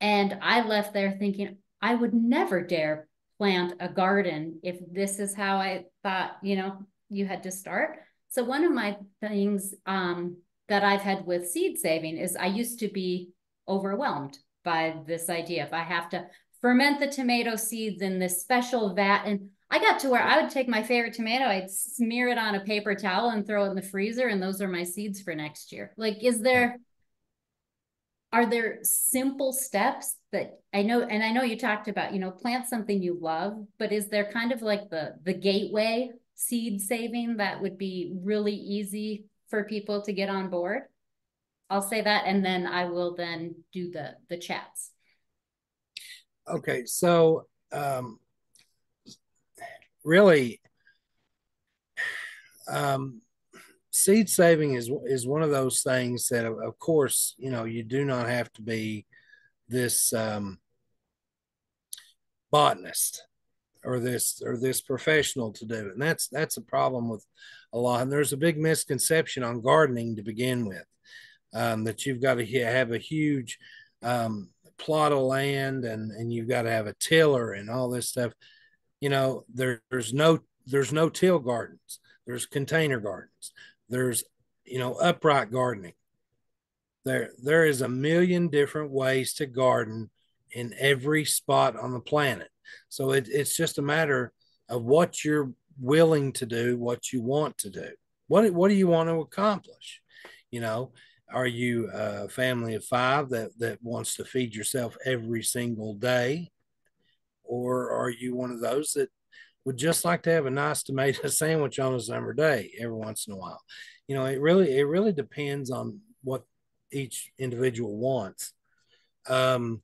And I left there thinking, I would never dare plant a garden if this is how I thought, you know, you had to start. So one of my things um, that I've had with seed saving is I used to be overwhelmed by this idea. If I have to ferment the tomato seeds in this special vat, and I got to where I would take my favorite tomato, I'd smear it on a paper towel and throw it in the freezer, and those are my seeds for next year. Like, is there are there simple steps that I know, and I know you talked about, you know, plant something you love, but is there kind of like the the gateway seed saving that would be really easy for people to get on board? I'll say that, and then I will then do the the chats. Okay, so um, really, um, seed saving is is one of those things that, of course, you know, you do not have to be this um, botanist or this or this professional to do it. And that's that's a problem with a lot. And there's a big misconception on gardening to begin with um, that you've got to have a huge um, plot of land and and you've got to have a tiller and all this stuff. You know, there, there's no there's no till gardens. There's container gardens. There's you know upright gardening there there is a million different ways to garden in every spot on the planet. So it, it's just a matter of what you're willing to do what you want to do. What what do you want to accomplish? You know are you a family of five that that wants to feed yourself every single day? Or are you one of those that would just like to have a nice tomato sandwich on a summer day every once in a while? You know it really it really depends on what each individual wants. Um,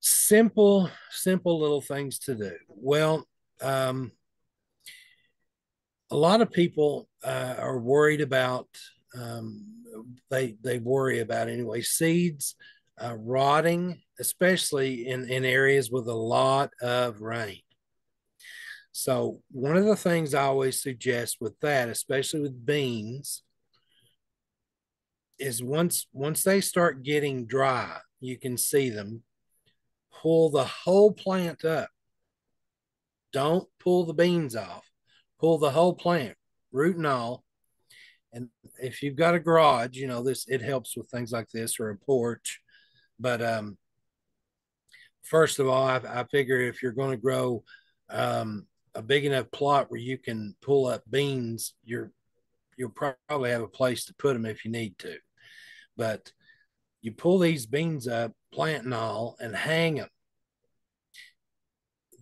simple, simple little things to do. Well, um, a lot of people uh, are worried about. Um, they they worry about anyway seeds uh, rotting, especially in in areas with a lot of rain. So one of the things I always suggest with that, especially with beans, is once once they start getting dry, you can see them. Pull the whole plant up. Don't pull the beans off. Pull the whole plant, root and all. And if you've got a garage, you know this it helps with things like this or a porch. But um, first of all, I, I figure if you're going to grow um, a big enough plot where you can pull up beans, you're you'll probably have a place to put them if you need to. But you pull these beans up, plant and all, and hang them.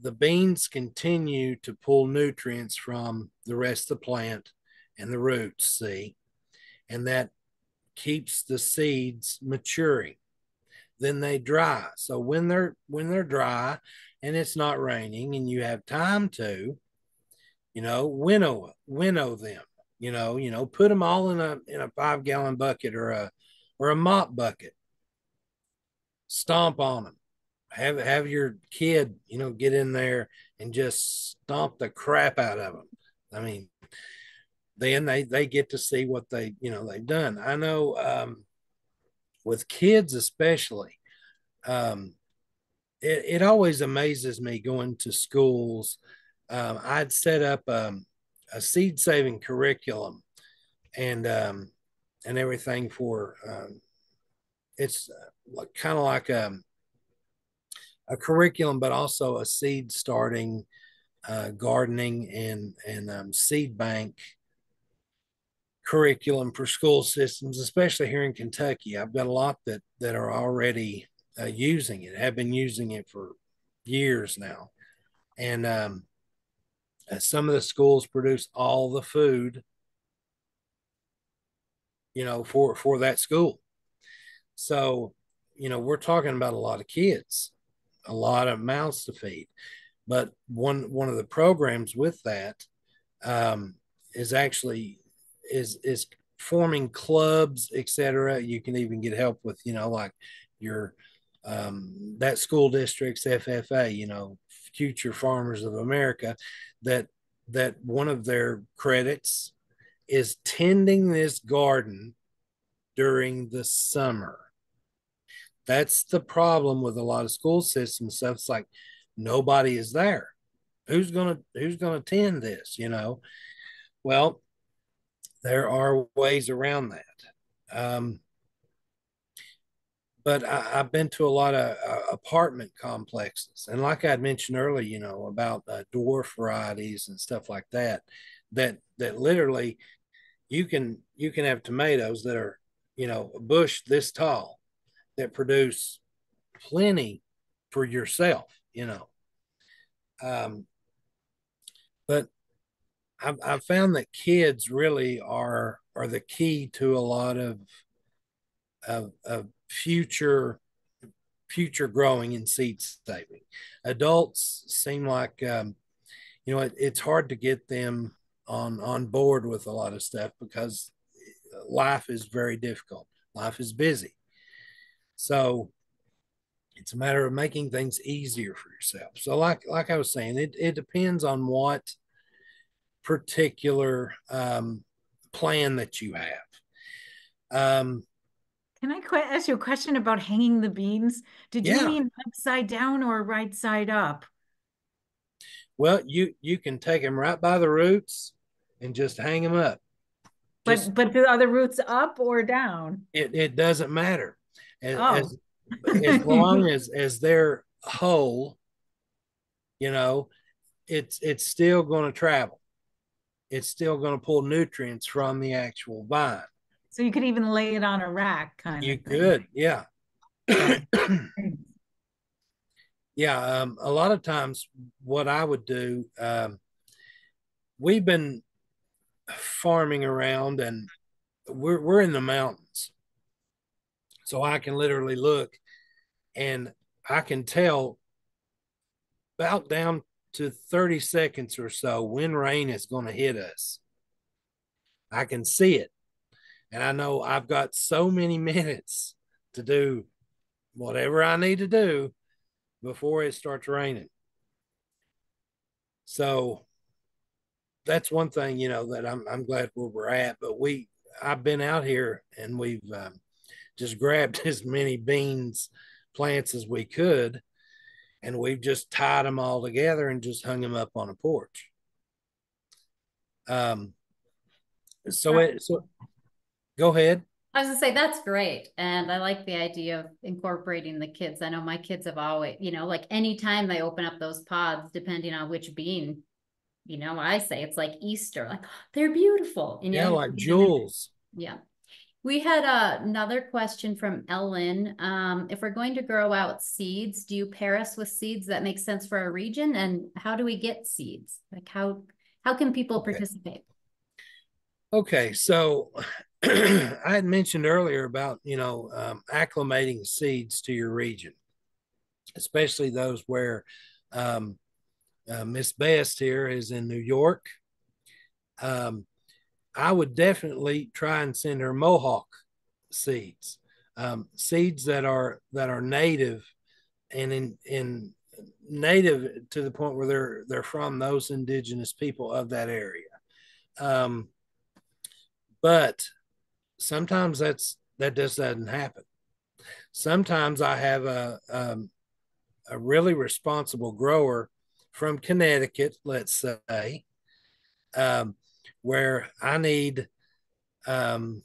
The beans continue to pull nutrients from the rest of the plant and the roots, see, and that keeps the seeds maturing. Then they dry. So when they're when they're dry and it's not raining and you have time to, you know, winnow winnow them. You know, you know, put them all in a in a five gallon bucket or a or a mop bucket. Stomp on them. Have have your kid, you know, get in there and just stomp the crap out of them. I mean, then they they get to see what they you know they've done. I know um, with kids especially, um, it, it always amazes me going to schools. Um, I'd set up um, a seed saving curriculum and um, and everything for um, it's uh, kind of like a a curriculum, but also a seed starting, uh, gardening, and and um, seed bank curriculum for school systems, especially here in Kentucky. I've got a lot that that are already uh, using it, have been using it for years now, and um, uh, some of the schools produce all the food, you know, for for that school. So, you know, we're talking about a lot of kids, a lot of mouths to feed. But one one of the programs with that um, is actually is is forming clubs, etc. You can even get help with, you know, like your um, that school district's FFA, you know, Future Farmers of America, that that one of their credits is tending this garden during the summer. That's the problem with a lot of school systems stuff. It's like nobody is there. Who's gonna who's gonna tend this? You know. Well, there are ways around that. Um, but I, have been to a lot of uh, apartment complexes, and like I'd mentioned earlier, you know about uh, dwarf varieties and stuff like that. That that literally, you can you can have tomatoes that are you know a bush this tall that produce plenty for yourself. You know, um, but I've, I've found that kids really are are the key to a lot of of, of future future growing and seed saving. Adults seem like um, you know it, it's hard to get them on on board with a lot of stuff because life is very difficult. Life is busy, so it's a matter of making things easier for yourself. So, like like I was saying, it it depends on what particular um, plan that you have. Um, Can I qu- ask you a question about hanging the beans? Did Yeah. you mean upside down or right side up? well, you you can take them right by the roots and just hang them up. But Just- but the other roots up or down? it, it doesn't matter as, Oh. as, as long as as they're whole you know it's it's still going to travel. It's still going to pull nutrients from the actual vine. So you could even lay it on a rack kind you of You could yeah. Yeah um, a lot of times what i would do um, we've been farming around and we're, we're in the mountains so i can literally look and i can tell about down to 30 seconds or so when rain is going to hit us i can see it and i know i've got so many minutes to do whatever i need to do before it starts raining so that's one thing you know that I'm I'm glad where we're at. But we I've been out here and we've um, just grabbed as many beans plants as we could, and we've just tied them all together and just hung them up on a porch. Um. So it so. Go ahead. I was gonna say that's great, and I like the idea of incorporating the kids. I know my kids have always, you know, like anytime they open up those pods, depending on which bean, you know, I say it's like Easter, like they're beautiful. And Yeah, you- like jewels. Yeah. We had uh, another question from Ellen. Um, if we're going to grow out seeds, do you pair us with seeds that make sense for our region? And how do we get seeds? Like how how can people Okay. participate? Okay, so I had mentioned earlier about you know um, acclimating seeds to your region, especially those where um, uh, Miss Best here is in New York. Um, I would definitely try and send her Mohawk seeds, um, seeds that are that are native and in in native to the point where they're they're from those indigenous people of that area. Um, but sometimes that's that just doesn't happen. Sometimes I have a um, a really responsible grower from Connecticut, let's say, um, where I need um,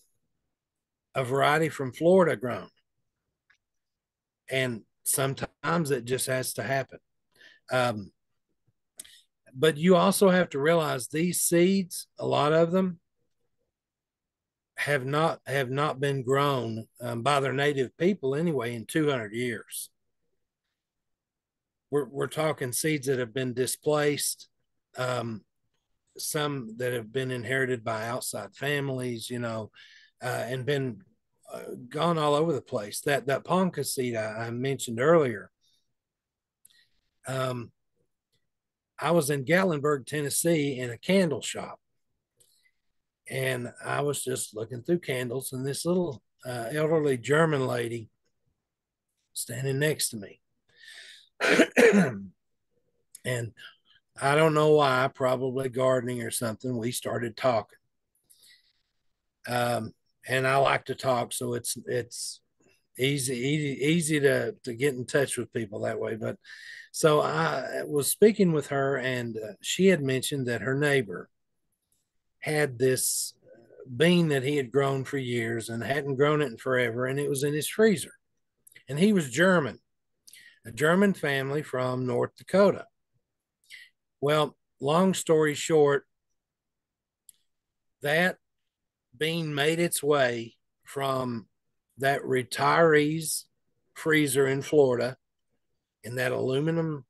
a variety from Florida grown, and sometimes it just has to happen. Um, but you also have to realize these seeds, a lot of them, have not have not been grown um, by their native people anyway in 200 years. We're we're talking seeds that have been displaced, um, some that have been inherited by outside families, you know, uh, and been uh, gone all over the place. That that ponca seed I, I mentioned earlier. Um, I was in Gatlinburg, Tennessee, in a candle shop and I was just looking through candles, and this little uh, elderly German lady standing next to me. and I don't know why, probably gardening or something, we started talking. Um, and I like to talk, so it's it's easy easy easy to to get in touch with people that way. But so I was speaking with her, and uh, she had mentioned that her neighbor had this bean that he had grown for years and hadn't grown it in forever, and it was in his freezer. And he was German, a German family from North Dakota. Well, long story short, that bean made its way from that retiree's freezer in Florida in that aluminum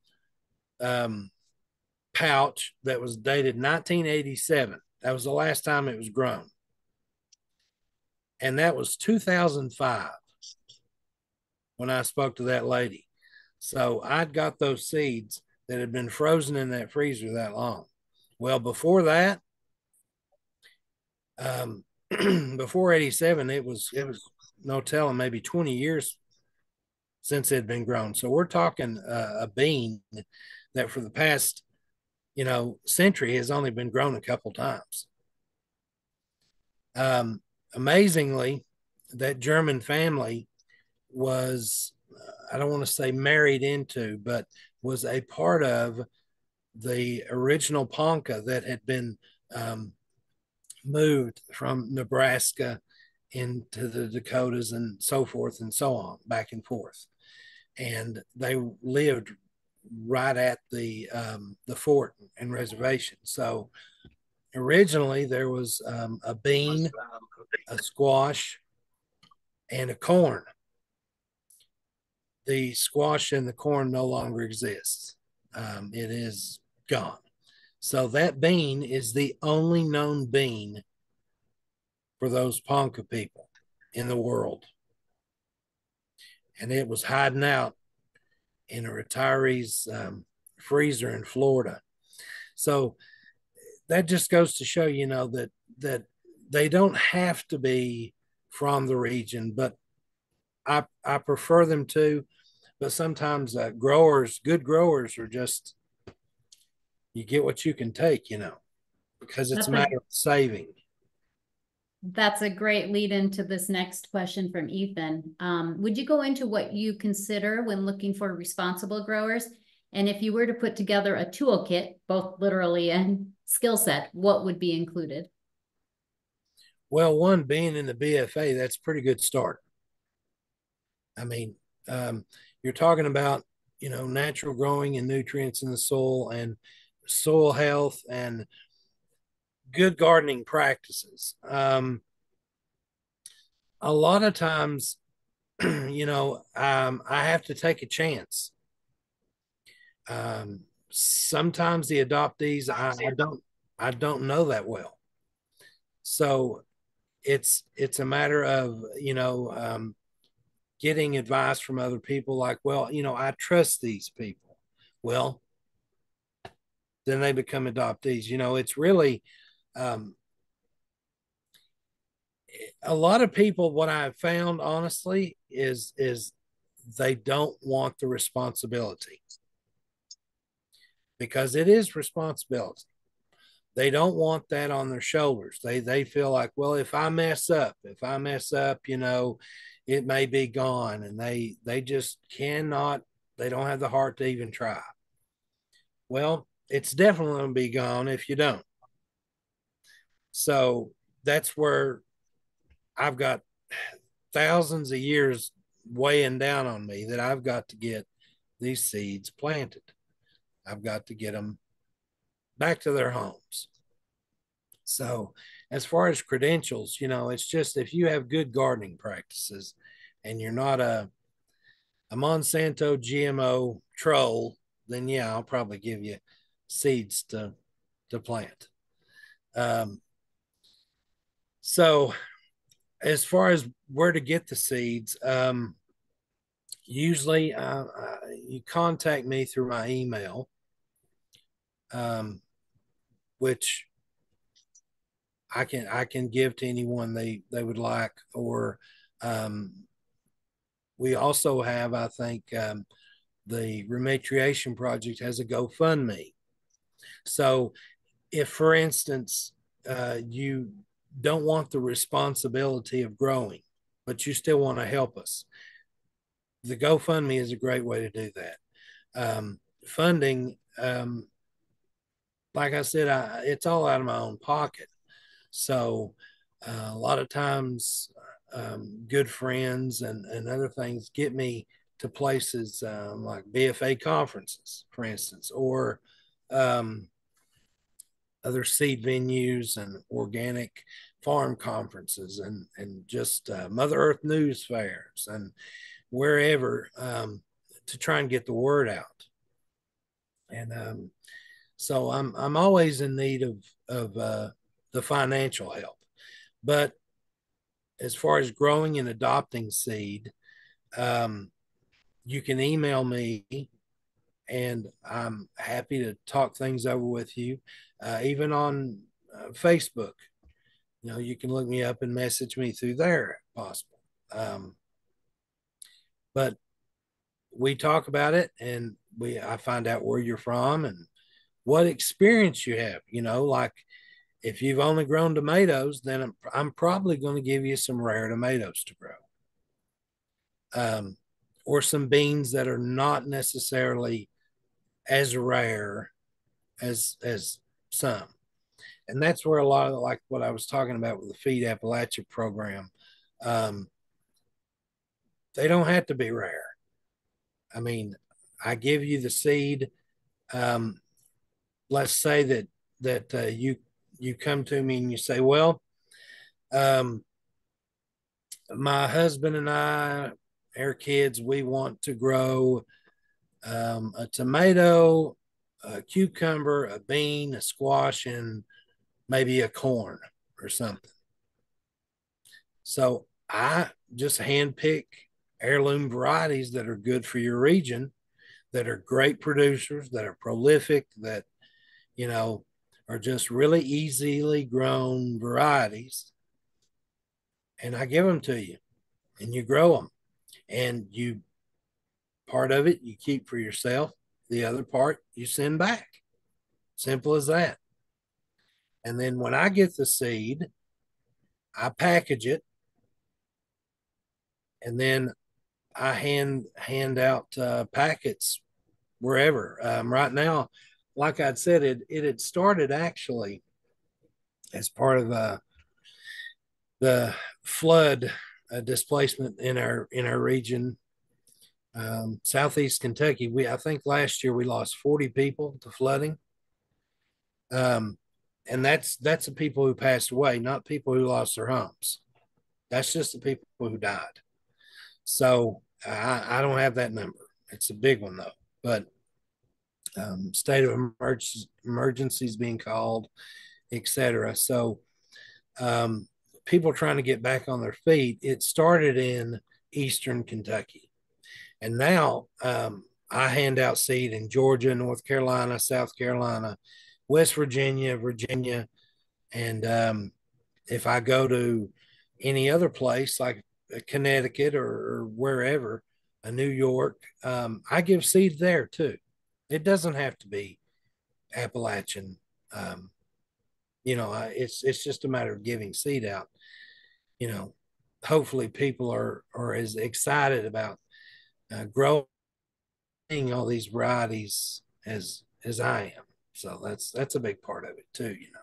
um, pouch that was dated 1987 that was the last time it was grown. And that was 2005 when I spoke to that lady. So I'd got those seeds that had been frozen in that freezer that long. Well, before that, um, before 87, it was, it was no telling, maybe 20 years since it had been grown. So we're talking uh, a bean that for the past you know, century has only been grown a couple times. Um, amazingly, that German family was, I don't want to say married into, but was a part of the original Ponca that had been um, moved from Nebraska into the Dakotas and so forth and so on, back and forth. And they lived right at the um, the fort and reservation. So originally there was um, a bean, a squash, and a corn. The squash and the corn no longer exists. Um, it is gone. So that bean is the only known bean for those Ponca people in the world. And it was hiding out in a retiree's um, freezer in Florida. So that just goes to show, you know, that that they don't have to be from the region, but I I prefer them to. But sometimes uh, growers, good growers, are just you get what you can take, you know, because it's That's a a- matter of saving. That's a great lead into this next question from Ethan. Um, would you go into what you consider when looking for responsible growers? And if you were to put together a toolkit, both literally and skill set, what would be included? Well, one being in the BFA, that's a pretty good start. I mean, um, you're talking about you know natural growing and nutrients in the soil and soil health and good gardening practices. Um, a lot of times, you know, um, I have to take a chance. Um, sometimes the adoptees, I, I don't, I don't know that well. So it's, it's a matter of, you know, um, getting advice from other people like, well, you know, I trust these people. Well, then they become adoptees. You know, it's really, um, a lot of people what i've found honestly is is they don't want the responsibility because it is responsibility they don't want that on their shoulders they they feel like well if i mess up if i mess up you know it may be gone and they they just cannot they don't have the heart to even try well it's definitely going to be gone if you don't so that's where I've got thousands of years weighing down on me that I've got to get these seeds planted. I've got to get them back to their homes. So, as far as credentials, you know, it's just if you have good gardening practices and you're not a a Monsanto GMO troll, then yeah, I'll probably give you seeds to to plant. Um, so as far as where to get the seeds, um, usually uh, uh, you contact me through my email, um, which I can I can give to anyone they they would like, or um, we also have I think um, the rematriation project has a GoFundMe. So, if for instance uh, you don't want the responsibility of growing, but you still want to help us. The GoFundMe is a great way to do that. Um, funding, um, like I said, I, it's all out of my own pocket. So uh, a lot of times, um, good friends and, and other things get me to places um, like BFA conferences, for instance, or um, other seed venues and organic farm conferences and and just uh, Mother Earth news fairs and wherever um, to try and get the word out. And um, so I'm I'm always in need of of uh, the financial help, but as far as growing and adopting seed, um, you can email me and I'm happy to talk things over with you, uh, even on uh, Facebook. You know, you can look me up and message me through there, if possible. Um, but we talk about it, and we I find out where you're from and what experience you have. You know, like if you've only grown tomatoes, then I'm, I'm probably going to give you some rare tomatoes to grow. Um, or some beans that are not necessarily as rare as as some and that's where a lot of like what i was talking about with the feed appalachia program um, they don't have to be rare i mean i give you the seed um, let's say that that uh, you you come to me and you say well um, my husband and i our kids we want to grow um, a tomato, a cucumber, a bean, a squash, and maybe a corn or something. So I just handpick heirloom varieties that are good for your region, that are great producers, that are prolific, that, you know, are just really easily grown varieties. And I give them to you and you grow them and you Part of it you keep for yourself, the other part you send back. Simple as that. And then when I get the seed, I package it and then I hand hand out uh, packets wherever. Um, right now, like I'd said, it it had started actually as part of uh, the flood uh, displacement in our in our region um, southeast Kentucky. We I think last year we lost 40 people to flooding. Um, and that's that's the people who passed away, not people who lost their homes. That's just the people who died. So I, I don't have that number. It's a big one though. But um, state of emergency emergencies being called, etc. So um, people trying to get back on their feet. It started in eastern Kentucky, and now um, I hand out seed in Georgia, North Carolina, South Carolina, West Virginia, Virginia, and um, if I go to any other place like Connecticut or, or wherever, a New York, um, I give seed there too. It doesn't have to be Appalachian. Um, you know, it's it's just a matter of giving seed out. You know, hopefully people are are as excited about uh, growing all these varieties as as I am. So that's that's a big part of it too. You know.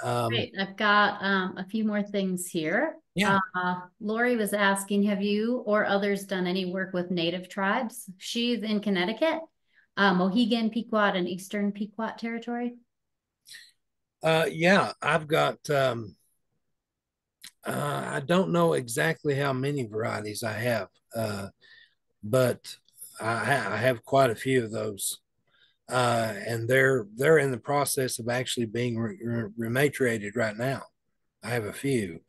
Um, Great. I've got um, a few more things here. Yeah. Uh, Lori was asking, have you or others done any work with native tribes? She's in Connecticut, uh, Mohegan, Pequot, and Eastern Pequot territory. Uh, yeah, I've got, um, uh, I don't know exactly how many varieties I have, uh, but I, ha I have quite a few of those uh, and they're they're in the process of actually being re- re- rematriated right now. I have a few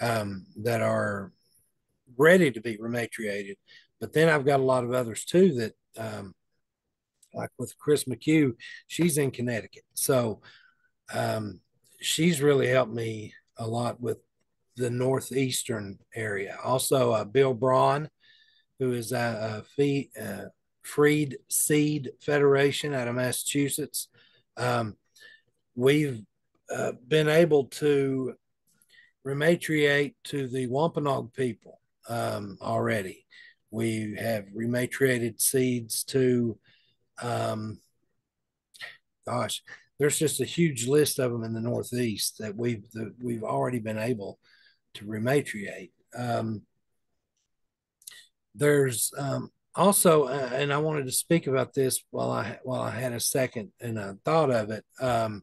um, that are ready to be rematriated, but then I've got a lot of others too that, um, like with Chris McHugh, she's in Connecticut, so um, she's really helped me a lot with the northeastern area. Also, uh, Bill Braun, who is a, a fee, uh, Freed Seed Federation out of Massachusetts. Um, we've uh, been able to rematriate to the Wampanoag people um, already. We have rematriated seeds to, um, gosh, there's just a huge list of them in the Northeast that we've that we've already been able to rematriate. Um, there's um, also, uh, and I wanted to speak about this while I while I had a second and I thought of it. Um,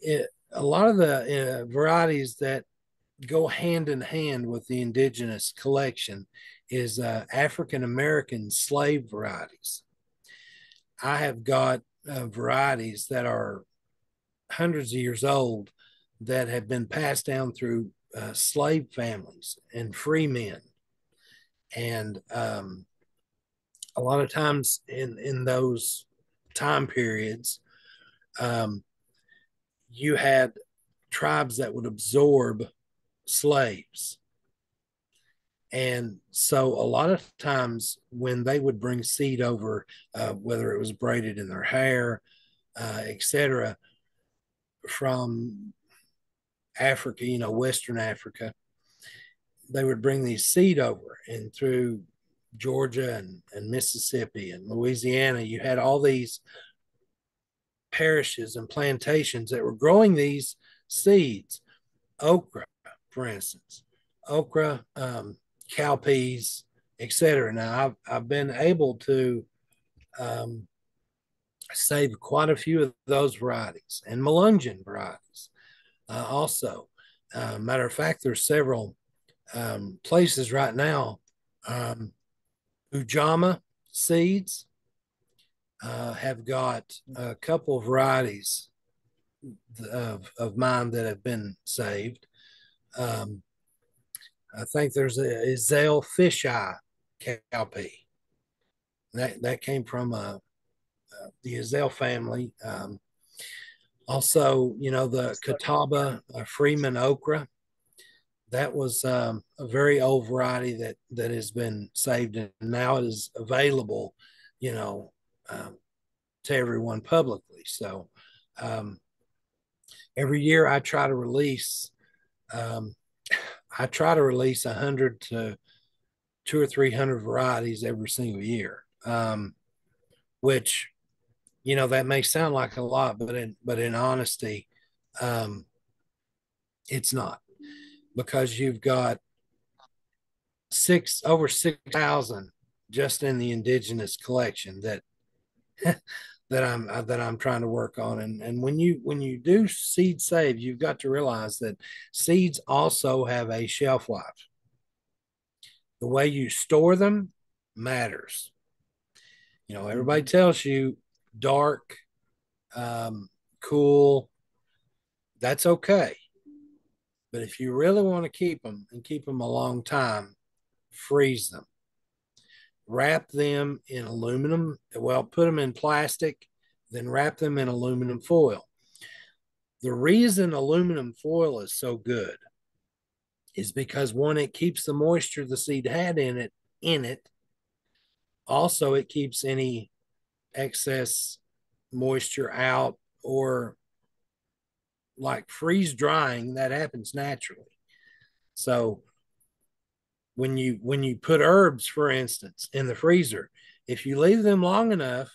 it a lot of the uh, varieties that go hand in hand with the indigenous collection is uh, African American slave varieties. I have got uh, varieties that are hundreds of years old that have been passed down through uh, slave families and free men. And um, a lot of times in in those time periods um, you had tribes that would absorb slaves and so a lot of times when they would bring seed over uh, whether it was braided in their hair uh, etc from africa you know western africa they would bring these seed over and through Georgia and, and Mississippi and Louisiana, you had all these parishes and plantations that were growing these seeds, okra, for instance, okra, um, cowpeas, etc. Now, I've, I've been able to um, save quite a few of those varieties and Melungeon varieties uh, also. Uh, matter of fact, there's several um, places right now. Um, Ujamaa seeds uh, have got a couple of varieties of, of mine that have been saved. Um, I think there's a Ezell fisheye cowpea. That that came from uh, uh, the Ezell family. Um, also, you know the Catawba uh, Freeman okra that was um, a very old variety that that has been saved and now it is available, you know, um, to everyone publicly. So um, every year I try to release, um, I try to release a hundred to two or three hundred varieties every single year, um, which you know that may sound like a lot, but in but in honesty, um, it's not. Because you've got six over six thousand just in the indigenous collection that that I'm uh, that I'm trying to work on. And and when you when you do seed save, you've got to realize that seeds also have a shelf life. The way you store them matters. You know, everybody Mm-hmm. tells you dark, um, cool. That's okay. But if you really want to keep them and keep them a long time, freeze them wrap them in aluminum. Well, put them in plastic, then wrap them in aluminum foil. The reason aluminum foil is so good is because one, it keeps the moisture the seed had in it in it. Also, it keeps any excess moisture out or like freeze drying that happens naturally. So when you when you put herbs for instance in the freezer if you leave them long enough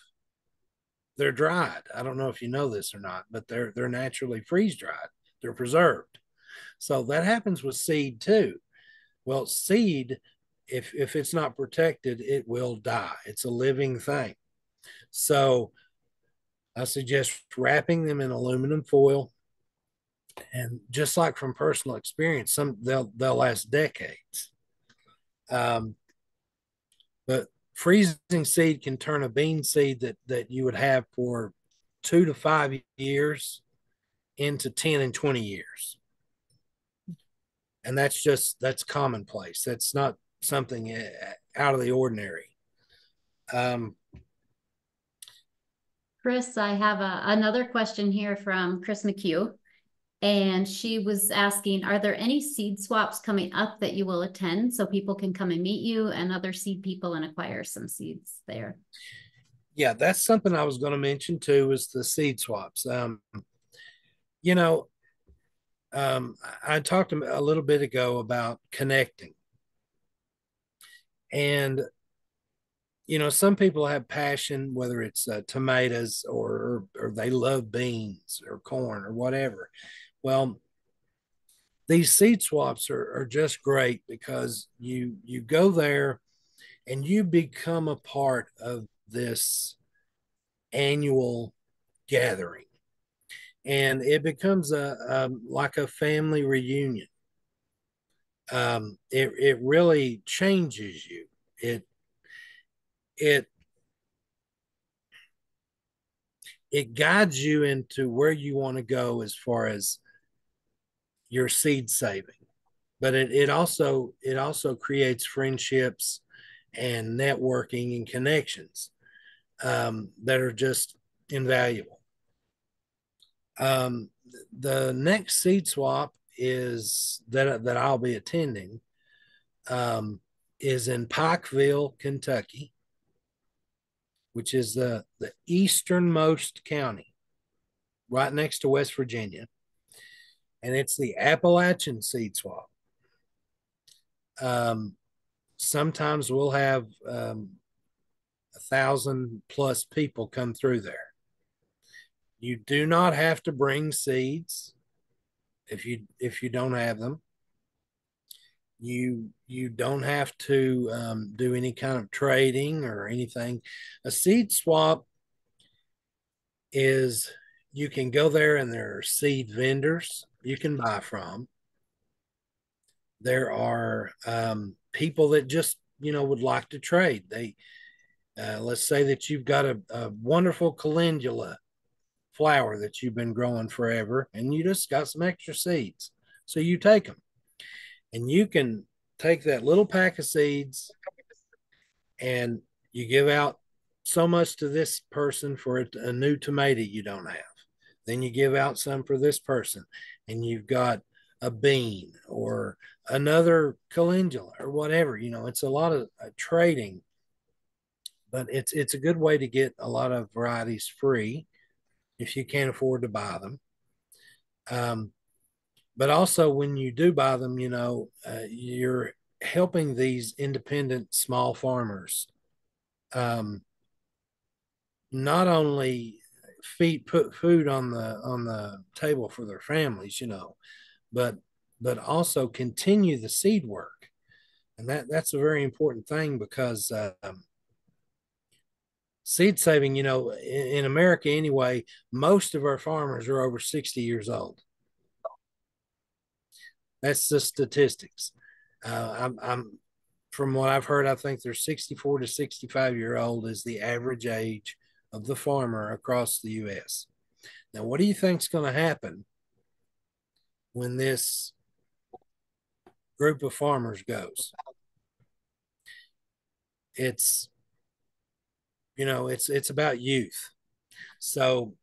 they're dried. I don't know if you know this or not but they're they're naturally freeze dried. They're preserved. So that happens with seed too. Well seed if if it's not protected it will die. It's a living thing. So i suggest wrapping them in aluminum foil. And just like from personal experience some they'll they'll last decades um, but freezing seed can turn a bean seed that that you would have for two to five years into 10 and 20 years. And that's just that's commonplace. That's not something eh, out of the ordinary. Um, Kris, I have a, another question here from Chris McHugh. And she was asking, are there any seed swaps coming up that you will attend so people can come and meet you and other seed people and acquire some seeds there? yeah, that's something I was going to mention too is the seed swaps. Um, you know, um, I talked a little bit ago about connecting. And you know, some people have passion, whether it's uh, tomatoes or, or or they love beans or corn or whatever. Well, these seed swaps are, are just great because you you go there and you become a part of this annual gathering. And it becomes a, a like a family reunion. Um, it, it really changes you. It it it guides you into where you want to go as far as your seed saving. But it, it also it also creates friendships and networking and connections um, that are just invaluable. Um, the next seed swap is that that I'll be attending um, is in Pikeville, Kentucky, which is the the easternmost county, right next to West Virginia, and it's the Appalachian seed swap. Um, sometimes we'll have um, a thousand plus people come through there. You do not have to bring seeds if you if you don't have them. You you don't have to um, do any kind of trading or anything. A seed swap is you can go there and there are seed vendors you can buy from. There are um, people that just you know would like to trade. They uh, let's say that you've got a, a wonderful calendula flower that you've been growing forever and you just got some extra seeds. So you take them and you can take that little pack of seeds and you give out so much to this person for a, a new tomato you don't have. Then you give out some for this person and you've got a bean or another calendula or whatever. You know, it's a lot of uh, trading, but it's it's a good way to get a lot of varieties free if you can't afford to buy them. Um, but also, when you do buy them, you know, uh, you're helping these independent small farmers um, not only feed put food on the on the table for their families, you know, but but also continue the seed work, and that that's a very important thing because um, seed saving, you know, in, in America anyway, most of our farmers are over 60 years old. That's the statistics. Uh, I'm, I'm, from what I've heard, I think they're 64 to 65 year old is the average age of the farmer across the U.S. Now, what do you think is going to happen when this group of farmers goes? It's, you know, it's it's about youth. So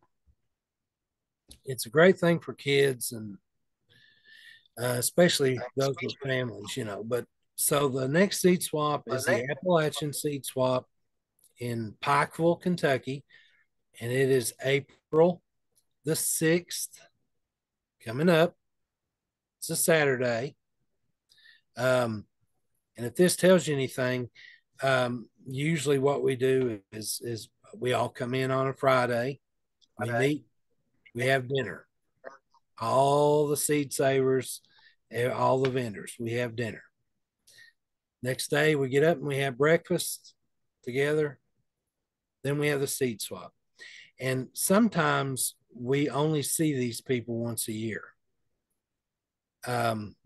it's a great thing for kids and uh, especially those with families, you know. But so the next seed swap is the Appalachian seed swap in Pikeville, Kentucky, and it is April the 6th coming up. It's a Saturday. Um, and if this tells you anything, um, usually what we do is is we all come in on a Friday, we okay. meet, we have dinner. All the seed savers, eh, all the vendors, we have dinner. Next day we get up and we have breakfast together. Then we have the seed swap. And sometimes we only see these people once a year. Um,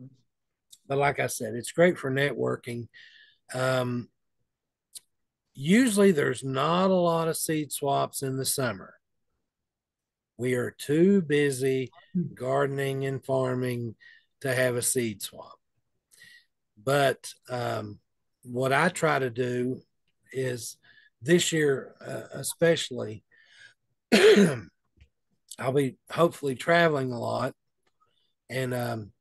but like I said, it's great for networking. Um, usually there's not a lot of seed swaps in the summer. We are too busy gardening and farming to have a seed swap. But um, what I try to do is this year, uh, especially, I'll be hopefully traveling a lot and um,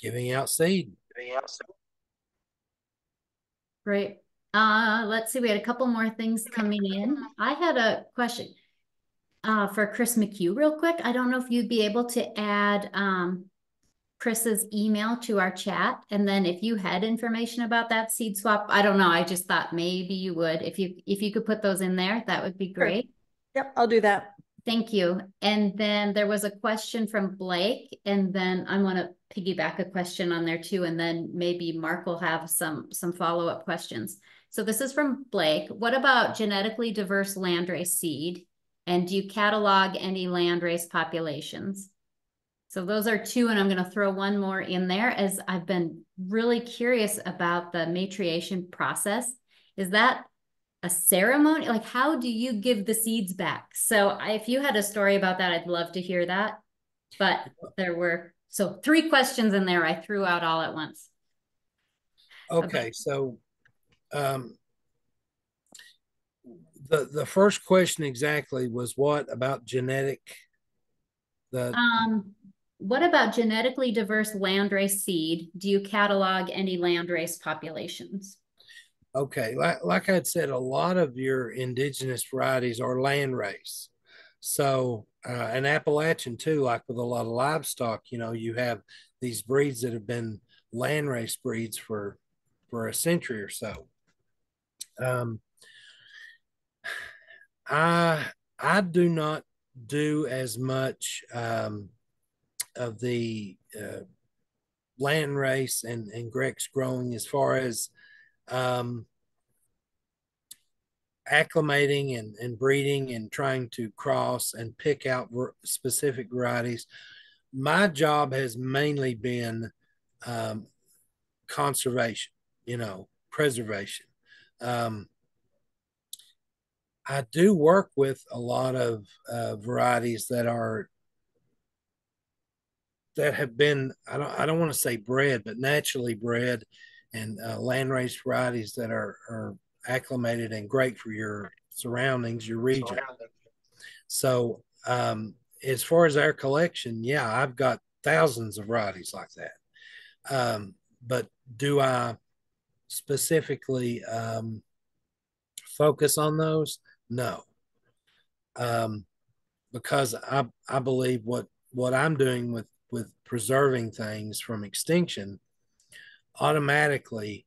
giving out seed. Great. Uh, let's see. We had a couple more things coming in. I had a question uh, for Chris McHugh real quick. I don't know if you'd be able to add um, Chris's email to our chat. And then if you had information about that seed swap, I don't know. I just thought maybe you would. If you if you could put those in there, that would be great. Sure. Yep, I'll do that. Thank you. And then there was a question from Blake, and then I want to piggyback a question on there too, and then maybe Mark will have some some follow up questions. So this is from Blake. What about genetically diverse landrace seed? And do you catalog any landrace populations? So those are two, and I'm going to throw one more in there as I've been really curious about the matriation process. Is that a ceremony? Like, how do you give the seeds back? So if you had a story about that, I'd love to hear that. But there were, so three questions in there I threw out all at once. Okay, okay. so um, the the first question exactly was what about genetic the um what about genetically diverse landrace seed? Do you catalog any landrace populations? Okay like, like i'd said a lot of your indigenous varieties are landrace. So uh, an appalachian too like with a lot of livestock you know you have these breeds that have been landrace breeds for for a century or so. Um, I I do not do as much um, of the uh, land race and and Grex growing as far as um, acclimating and, and breeding and trying to cross and pick out specific varieties. My job has mainly been um, conservation, you know, preservation. Um, I do work with a lot of uh, varieties that are that have been I don't I don't want to say bred, but naturally bred, and uh, land raised varieties that are are acclimated and great for your surroundings, your region. So um, as far as our collection, yeah, I've got thousands of varieties like that. Um, but do I specifically um, focus on those? No. Um, because I, I believe what, what I'm doing with, with preserving things from extinction automatically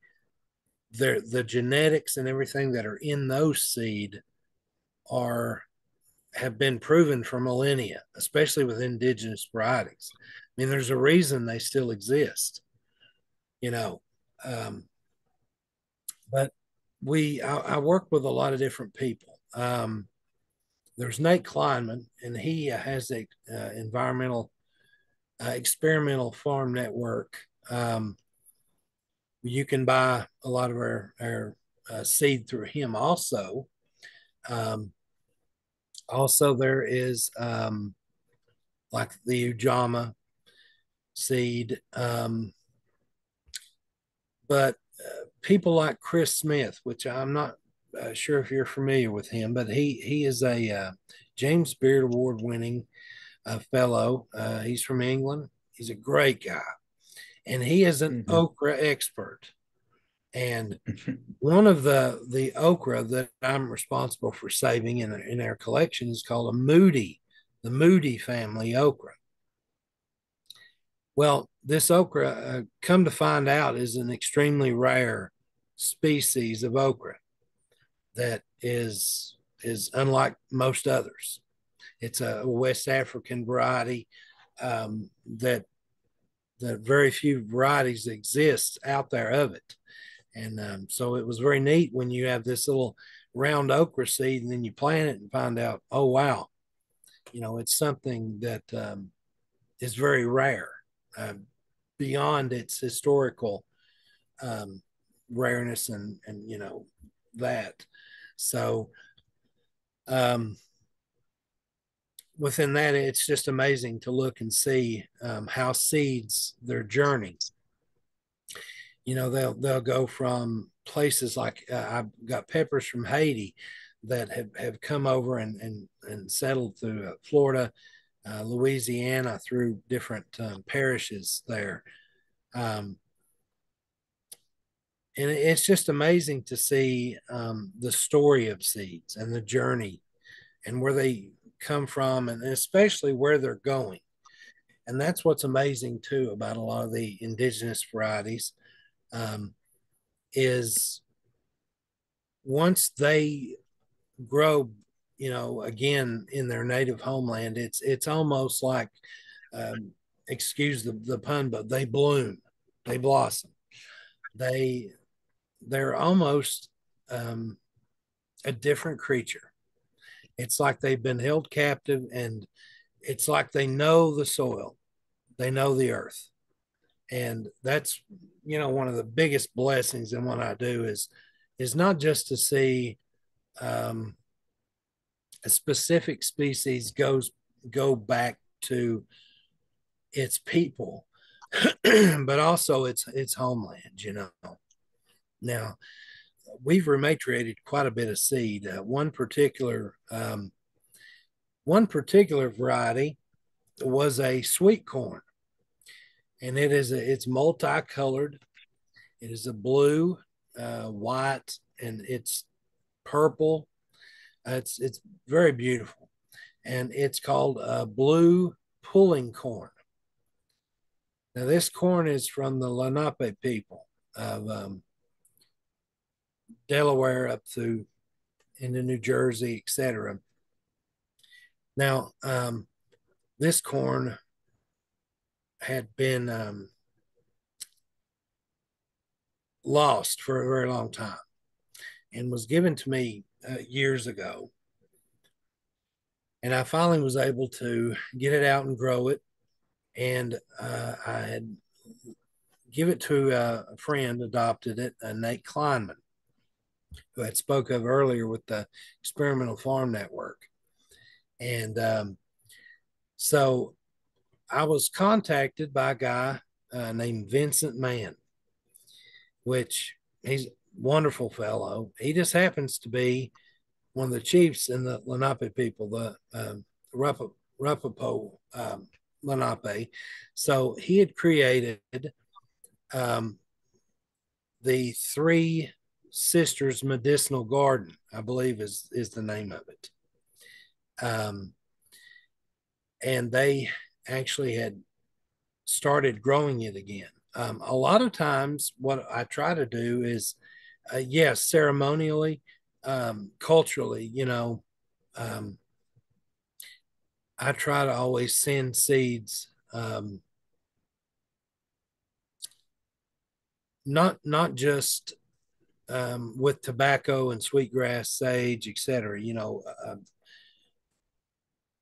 the the genetics and everything that are in those seed are have been proven for millennia, especially with indigenous varieties. I mean, there's a reason they still exist, you know. Um, but we, I, I, work with a lot of different people. um, there's Nate Kleinman, and he has a uh, environmental uh, experimental farm network. Um, you can buy a lot of our, our uh, seed through him also. Um, also, there is um, like the Ujamaa seed. Um, but uh, people like Chris Smith, which I'm not uh, sure if you're familiar with him, but he he is a uh, James Beard Award winning uh, fellow. Uh, he's from England. He's a great guy, and he is an mm-hmm. okra expert. And one of the the okra that I'm responsible for saving in in our collection is called a Moody, the Moody family okra. Well, this okra, uh, come to find out, is an extremely rare species of okra that is is unlike most others. It's a West African variety um, that that very few varieties exist out there of it, and um, so it was very neat when you have this little round okra seed and then you plant it and find out, oh wow, you know, it's something that um, is very rare, uh, beyond its historical um, rareness and and you know that. So, um, within that, it's just amazing to look and see um, how seeds their journey. You know, they'll they'll go from places like uh, I've got peppers from Haiti that have, have come over and, and, and settled through uh, Florida, uh, Louisiana, through different um, parishes there. Um, and it's just amazing to see um, the story of seeds and the journey and where they come from and especially where they're going and that's what's amazing too about a lot of the indigenous varieties um, is once they grow you know again in their native homeland it's it's almost like um, excuse the, the pun but they bloom they blossom they they're almost um, a different creature. It's like they've been held captive, and it's like they know the soil, they know the earth, and that's you know one of the biggest blessings in what I do is is not just to see um, a specific species goes go back to its people, but also its its homeland. You know, now, we've rematriated quite a bit of seed. Uh, one particular um, one particular variety was a sweet corn, and it is a, it's multicolored. It is a blue, uh, white, and it's purple. Uh, it's it's very beautiful, and it's called a blue pulling corn. Now, this corn is from the Lenape people of um, Delaware up through into New Jersey, etc. Now, um, this corn had been um, lost for a very long time and was given to me uh, years ago. And I finally was able to get it out and grow it. And uh, I had give it to uh, a friend, adopted it, uh, Nate Kleinman who I spoke of earlier with the Experimental Farm Network. And um, so I was contacted by a guy uh, named Vincent Mann, which he's a wonderful fellow. He just happens to be one of the chiefs in the Lenape people, the um, Ramapough um, Lenape. So he had created um, the three Sisters Medicinal Garden, I believe is is the name of it. Um, and they actually had started growing it again. Um, a lot of times, what I try to do is, uh, yes, ceremonially, um, culturally, you know, um, I try to always send seeds. Um, not not just um, with tobacco and sweetgrass, sage, etc. You know, uh,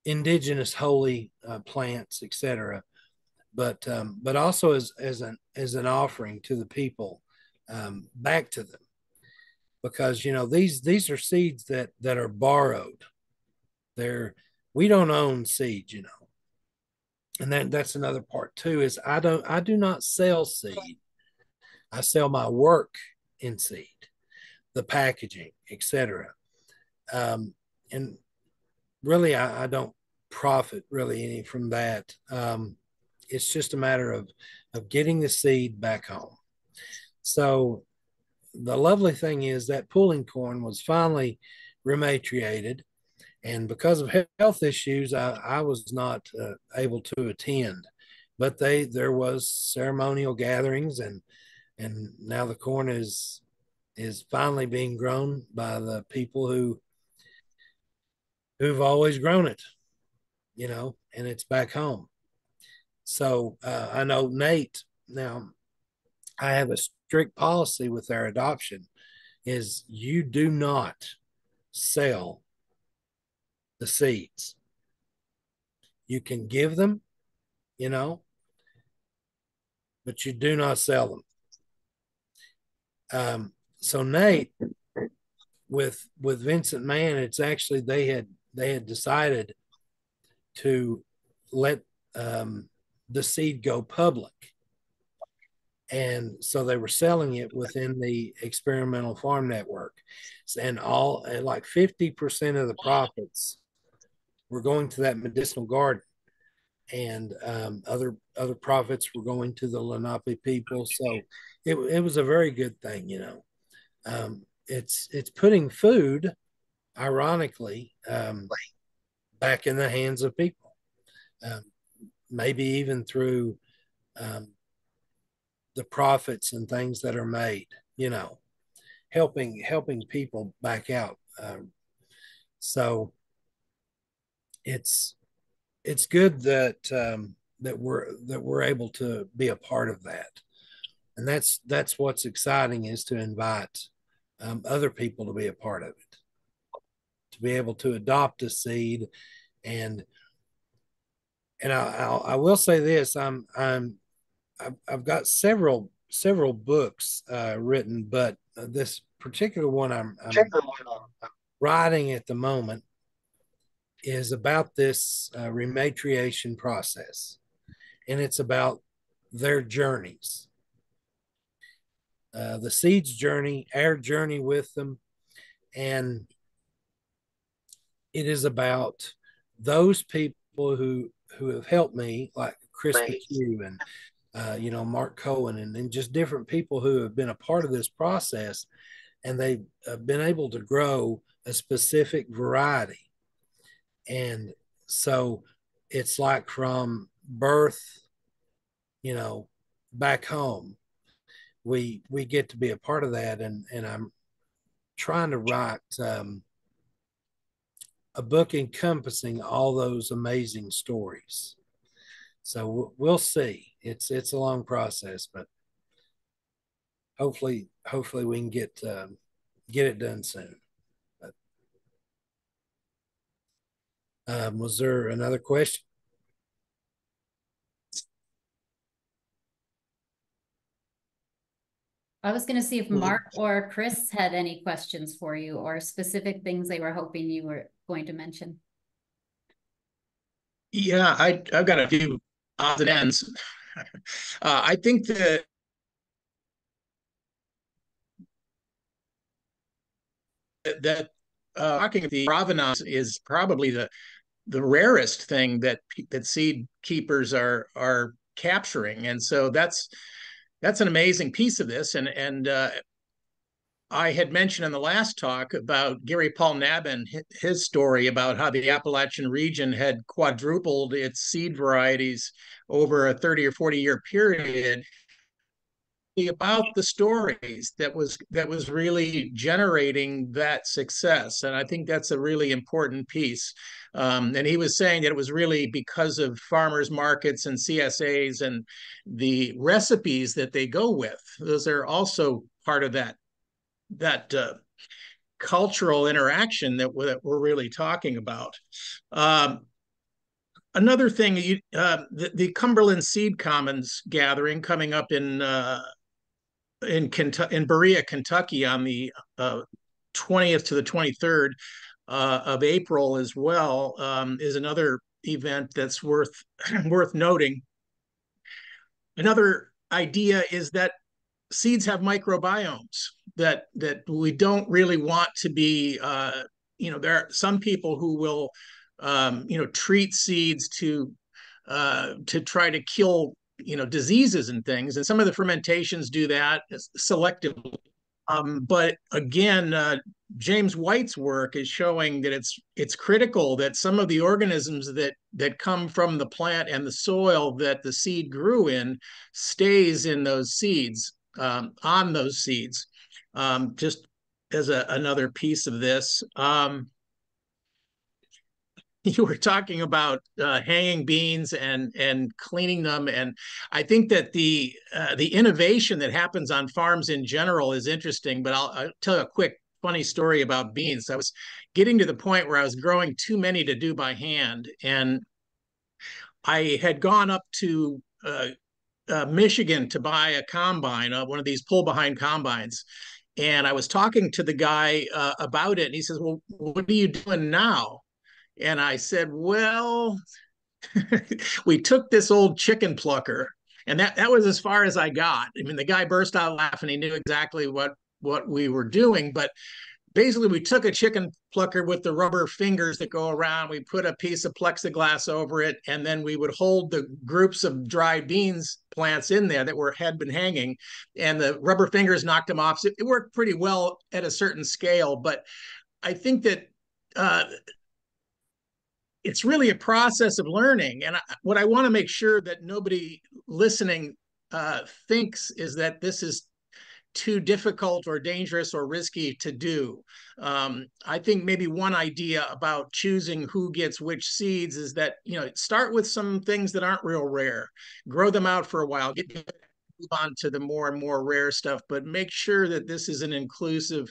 indigenous holy uh, plants, etc. But um, but also as as an as an offering to the people um, back to them, because you know these these are seeds that that are borrowed. They're we don't own seeds, you know, and that that's another part too. Is I don't I do not sell seed. I sell my work in seed, the packaging, etc. Um, and really, I, I, don't profit really any from that. Um, it's just a matter of of getting the seed back home. So the lovely thing is that pulling corn was finally rematriated, and because of health issues, I, I was not uh, able to attend. But they there was ceremonial gatherings and and now the corn is is finally being grown by the people who who've always grown it you know and it's back home. So uh, i know nate now i have a strict policy with our adoption is you do not sell the seeds. You can give them you know but you do not sell them um, so Nate, with with Vincent Mann, it's actually they had they had decided to let um, the seed go public, and so they were selling it within the experimental farm network, and all and like fifty percent of the profits were going to that medicinal garden. And um, other other profits were going to the Lenape people. So it, it was a very good thing, you know. Um, it's it's putting food, ironically, um, back in the hands of people, um, maybe even through um, the profits and things that are made, you know, helping helping people back out. Um, so it's it's good that um, that we're that we're able to be a part of that, and that's that's what's exciting is to invite um, other people to be a part of it, to be able to adopt a seed, and and I, I'll, I will say this: I'm I'm I've, I've got several several books uh, written, but this particular one I'm, I'm writing at the moment is about this uh, rematriation process, and it's about their journeys. Uh, the seeds journey, our journey with them, and it is about those people who who have helped me, like Chris right. McHugh and uh, you know Mark Cohen, and, and just different people who have been a part of this process, and they've uh, been able to grow a specific variety and so it's like from birth, you know, back home, we we get to be a part of that, and and I'm trying to write um, a book encompassing all those amazing stories. So we'll see. It's it's a long process, but hopefully hopefully we can get um, get it done soon. Um, was there another question? I was going to see if Mark or Chris had any questions for you or specific things they were hoping you were going to mention. Yeah, I, I've got a few odds and ends. uh, I think that that uh, talking the provenance is probably the the rarest thing that that seed keepers are are capturing, and so that's that's an amazing piece of this. And and uh, I had mentioned in the last talk about Gary Paul Nabhan, his story about how the Appalachian region had quadrupled its seed varieties over a 30 or 40 year period about the stories that was that was really generating that success and i think that's a really important piece um, and he was saying that it was really because of farmers markets and csas and the recipes that they go with those are also part of that that uh, cultural interaction that, that we're really talking about. Um, another thing, uh, the, the, Cumberland Seed Commons gathering coming up in uh, in Kentucky, in Berea, Kentucky, on the uh, twentieth to the twenty third uh, of April as well, um, is another event that's worth worth noting. Another idea is that seeds have microbiomes that that we don't really want to be. Uh, you know, there are some people who will um, you know, treat seeds to uh, to try to kill you know diseases and things, and some of the fermentations do that selectively. Um, but again, uh, James White's work is showing that it's it's critical that some of the organisms that that come from the plant and the soil that the seed grew in stays in those seeds um, on those seeds. Um, just as a, another piece of this. Um, you were talking about uh, hanging beans and and cleaning them, and I think that the uh, the innovation that happens on farms in general is interesting. But I'll, I'll, tell you a quick funny story about beans. I was getting to the point where I was growing too many to do by hand, and I had gone up to uh, uh Michigan to buy a combine, uh, one of these pull behind combines. And I was talking to the guy uh, about it, and he says, "Well, what are you doing now?" And I said, Well, we took this old chicken plucker, and that, that was as far as I got. I mean, the guy burst out laughing. He knew exactly what, what we were doing. But basically, we took a chicken plucker with the rubber fingers that go around. We put a piece of plexiglass over it, and then we would hold the groups of dried beans plants in there that were had been hanging, and the rubber fingers knocked them off. So it worked pretty well at a certain scale. But I think that uh, it's really a process of learning. And I, what I want to make sure that nobody listening uh, thinks is that this is too difficult or dangerous or risky to do. Um, I think maybe one idea about choosing who gets which seeds is that, you know, start with some things that aren't real rare, grow them out for a while, get move on to the more and more rare stuff, but make sure that this is an inclusive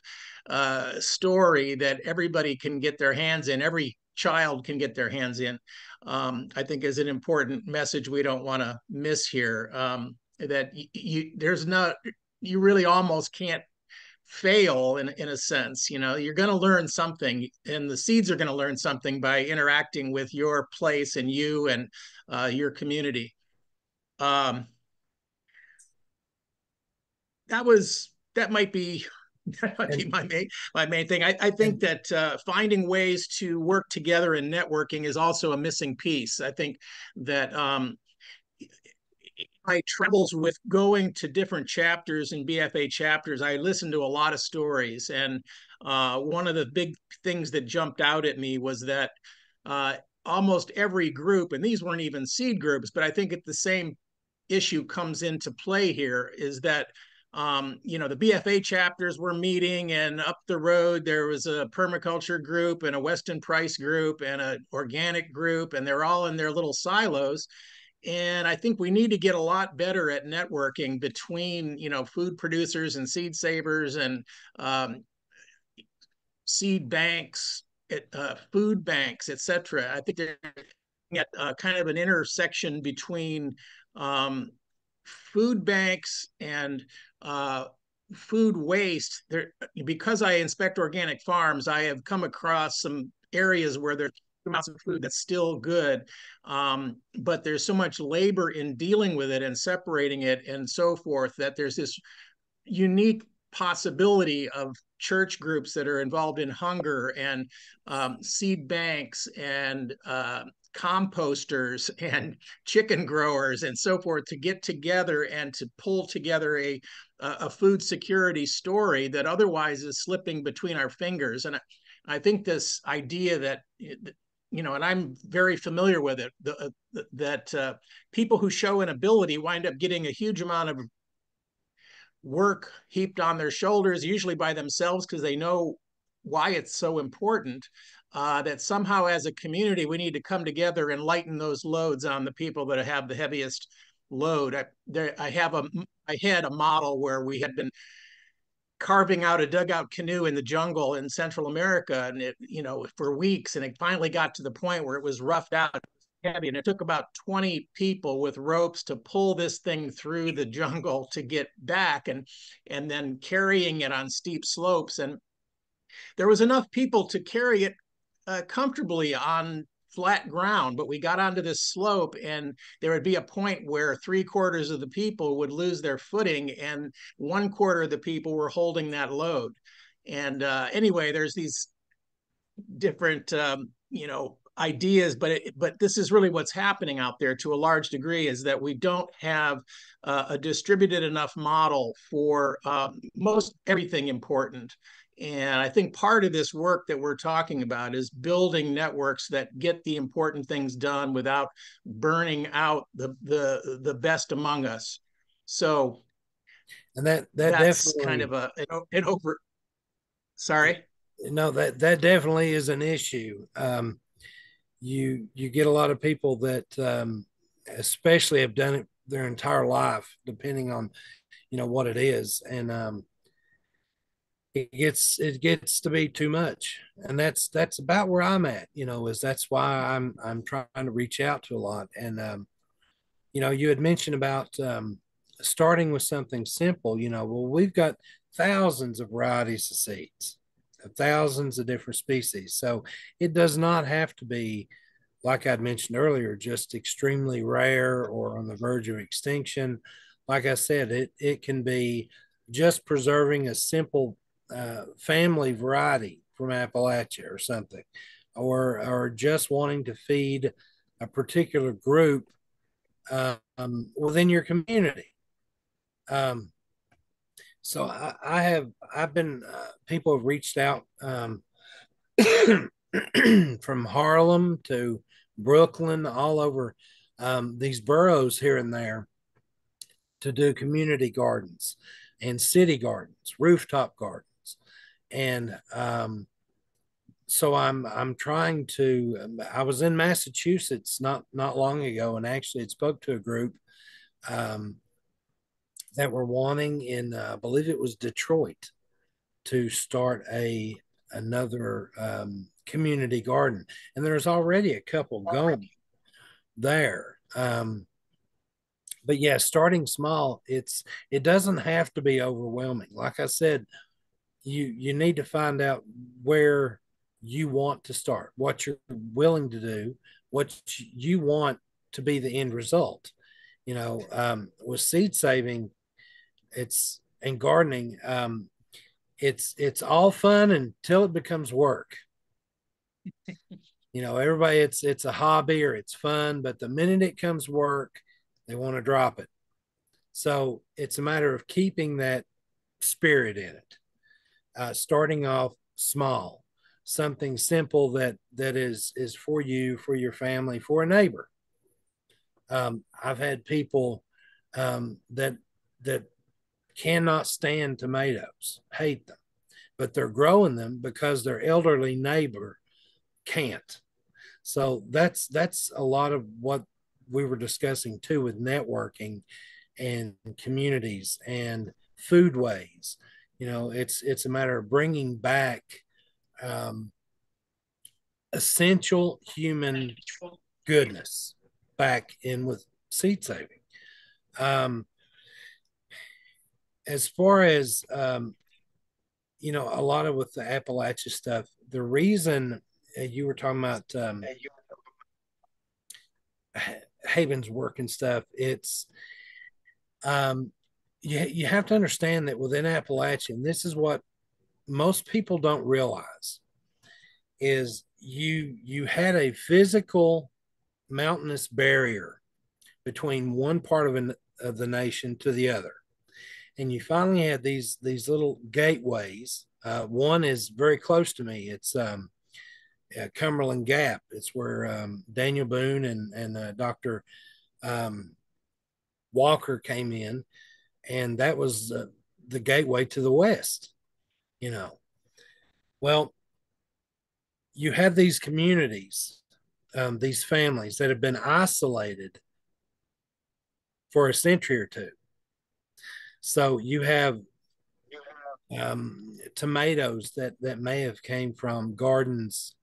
uh, story that everybody can get their hands in. Every child can get their hands in, um, I think is an important message we don't want to miss here. Um, that you, there's not, you really almost can't fail in, in a sense you know you're going to learn something and the seeds are going to learn something by interacting with your place and you and uh, your community um, that was that might be that might be my main my main thing. I, I think that uh, finding ways to work together and networking is also a missing piece. I think that um, my troubles with going to different chapters and BFA chapters, I listened to a lot of stories, and uh, one of the big things that jumped out at me was that uh, almost every group, and these weren't even seed groups, but I think the same issue comes into play here is that um, you know, the BFA chapters were meeting, and up the road there was a permaculture group and a Weston Price group and an organic group, and they're all in their little silos. And I think we need to get a lot better at networking between, you know, food producers and seed savers and um, seed banks, uh, food banks, et cetera. I think they're at uh, kind of an intersection between um, food banks and uh, food waste there because i inspect organic farms i have come across some areas where there's amounts of food that's still good um, but there's so much labor in dealing with it and separating it and so forth that there's this unique possibility of church groups that are involved in hunger and um, seed banks and uh, composters and chicken growers and so forth to get together and to pull together a a food security story that otherwise is slipping between our fingers. And I, think this idea that you know and I'm very familiar with it the, uh, that uh, people who show an ability wind up getting a huge amount of work heaped on their shoulders usually by themselves because they know why it's so important uh, that somehow as a community we need to come together and lighten those loads on the people that have the heaviest load. I, there, I have a, I had a model where we had been carving out a dugout canoe in the jungle in Central America, and it you know for weeks, and it finally got to the point where it was roughed out, heavy, and it took about twenty people with ropes to pull this thing through the jungle to get back, and and then carrying it on steep slopes, and there was enough people to carry it uh, comfortably on flat ground, but we got onto this slope and there would be a point where three quarters of the people would lose their footing and one quarter of the people were holding that load. And uh, anyway, there's these different, um, you know, ideas, but it, but this is really what's happening out there to a large degree is that we don't have uh, a distributed enough model for um, most everything important. And I think part of this work that we're talking about is building networks that get the important things done without burning out the the the best among us. So, and that that that's definitely kind of a an over. Sorry. No, that that definitely is an issue. Um, you you get a lot of people that, um, especially, have done it their entire life, depending on, you know, what it is, and um, it gets it gets to be too much. And that's that's about where i'm at you know is that's why i'm i'm trying to reach out to a lot. And um you know you had mentioned about um starting with something simple you know well we've got thousands of varieties of seeds thousands of different species so it does not have to be like i'd mentioned earlier just extremely rare or on the verge of extinction like i said it it can be just preserving a simple uh, family variety from Appalachia or something, or or just wanting to feed a particular group um, within your community. Um, so I, I, have I've been uh, people have reached out um, from Harlem to Brooklyn, all over um, these boroughs here and there to do community gardens and city gardens, rooftop gardens and um, so I'm I'm trying to. Um, I was in Massachusetts not not long ago, and actually, spoke to a group um, that were wanting in uh, I believe it was Detroit to start a another um, community garden, and there's already a couple going there. Um, but yeah, starting small, it's it doesn't have to be overwhelming. Like I said, you you need to find out where you want to start, what you're willing to do, what you want to be the end result. You know, um, with seed saving, it's and gardening, um, it's it's all fun until it becomes work. you know, everybody it's it's a hobby or it's fun, but the minute it comes work, they want to drop it. So it's a matter of keeping that spirit in it uh, starting off small, something simple that that is is for you, for your family, for a neighbor. Um, I've had people um, that that cannot stand tomatoes, hate them, but they're growing them because their elderly neighbor can't. So that's that's a lot of what we were discussing too with networking and communities and foodways you know it's it's a matter of bringing back um, essential human goodness back in with seed saving. Um, as far as um, you know a lot of with the appalachia stuff the reason uh, you were talking about um, Nabhan's work and stuff it's um, you, you have to understand that within Appalachian, this is what most people don't realize is you you had a physical mountainous barrier between one part of, an, of the nation to the other and you finally had these these little gateways. Uh, one is very close to me. It's um, uh, cumberland gap. It's where um, daniel boone and, and uh, dr um, walker came in and that was the, the gateway to the west you know. Well you have these communities um, these families that have been isolated for a century or two so you have um, tomatoes that that may have came from gardens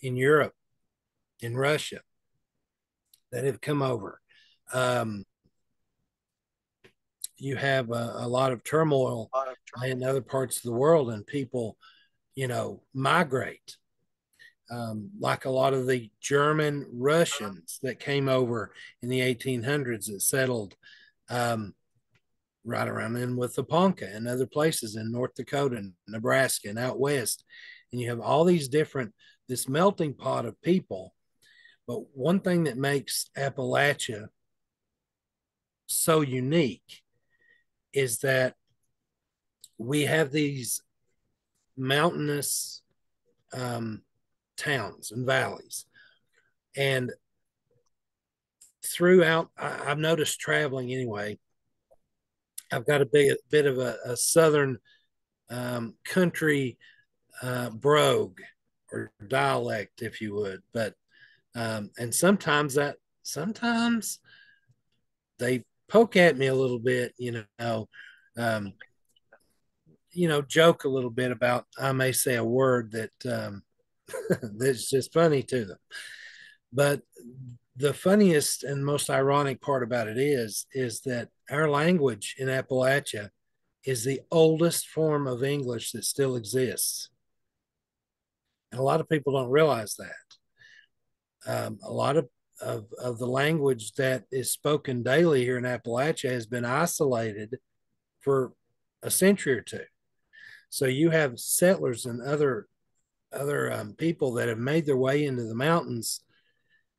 in Europe, in Russia, that have come over. Um, you have a, a lot of turmoil in other parts of the world, and people, you know, migrate. Um, like a lot of the German Russians that came over in the 1800s that settled um, right around in with the Ponca and other places in North Dakota and Nebraska and out west. And you have all these different, this melting pot of people. But one thing that makes Appalachia so unique is that we have these mountainous um, towns and valleys. And throughout, I, have noticed traveling anyway, I've got a big, bit of a, a southern um, country uh, brogue or dialect, if you would. But um, and sometimes that sometimes they poke at me a little bit, you know, um, you know, joke a little bit about I may say a word that um, that's just funny to them. But the funniest and most ironic part about it is is that our language in Appalachia is the oldest form of English that still exists. And a lot of people don't realize that. Um, a lot of, of, of the language that is spoken daily here in Appalachia has been isolated for a century or two. So you have settlers and other other um, people that have made their way into the mountains,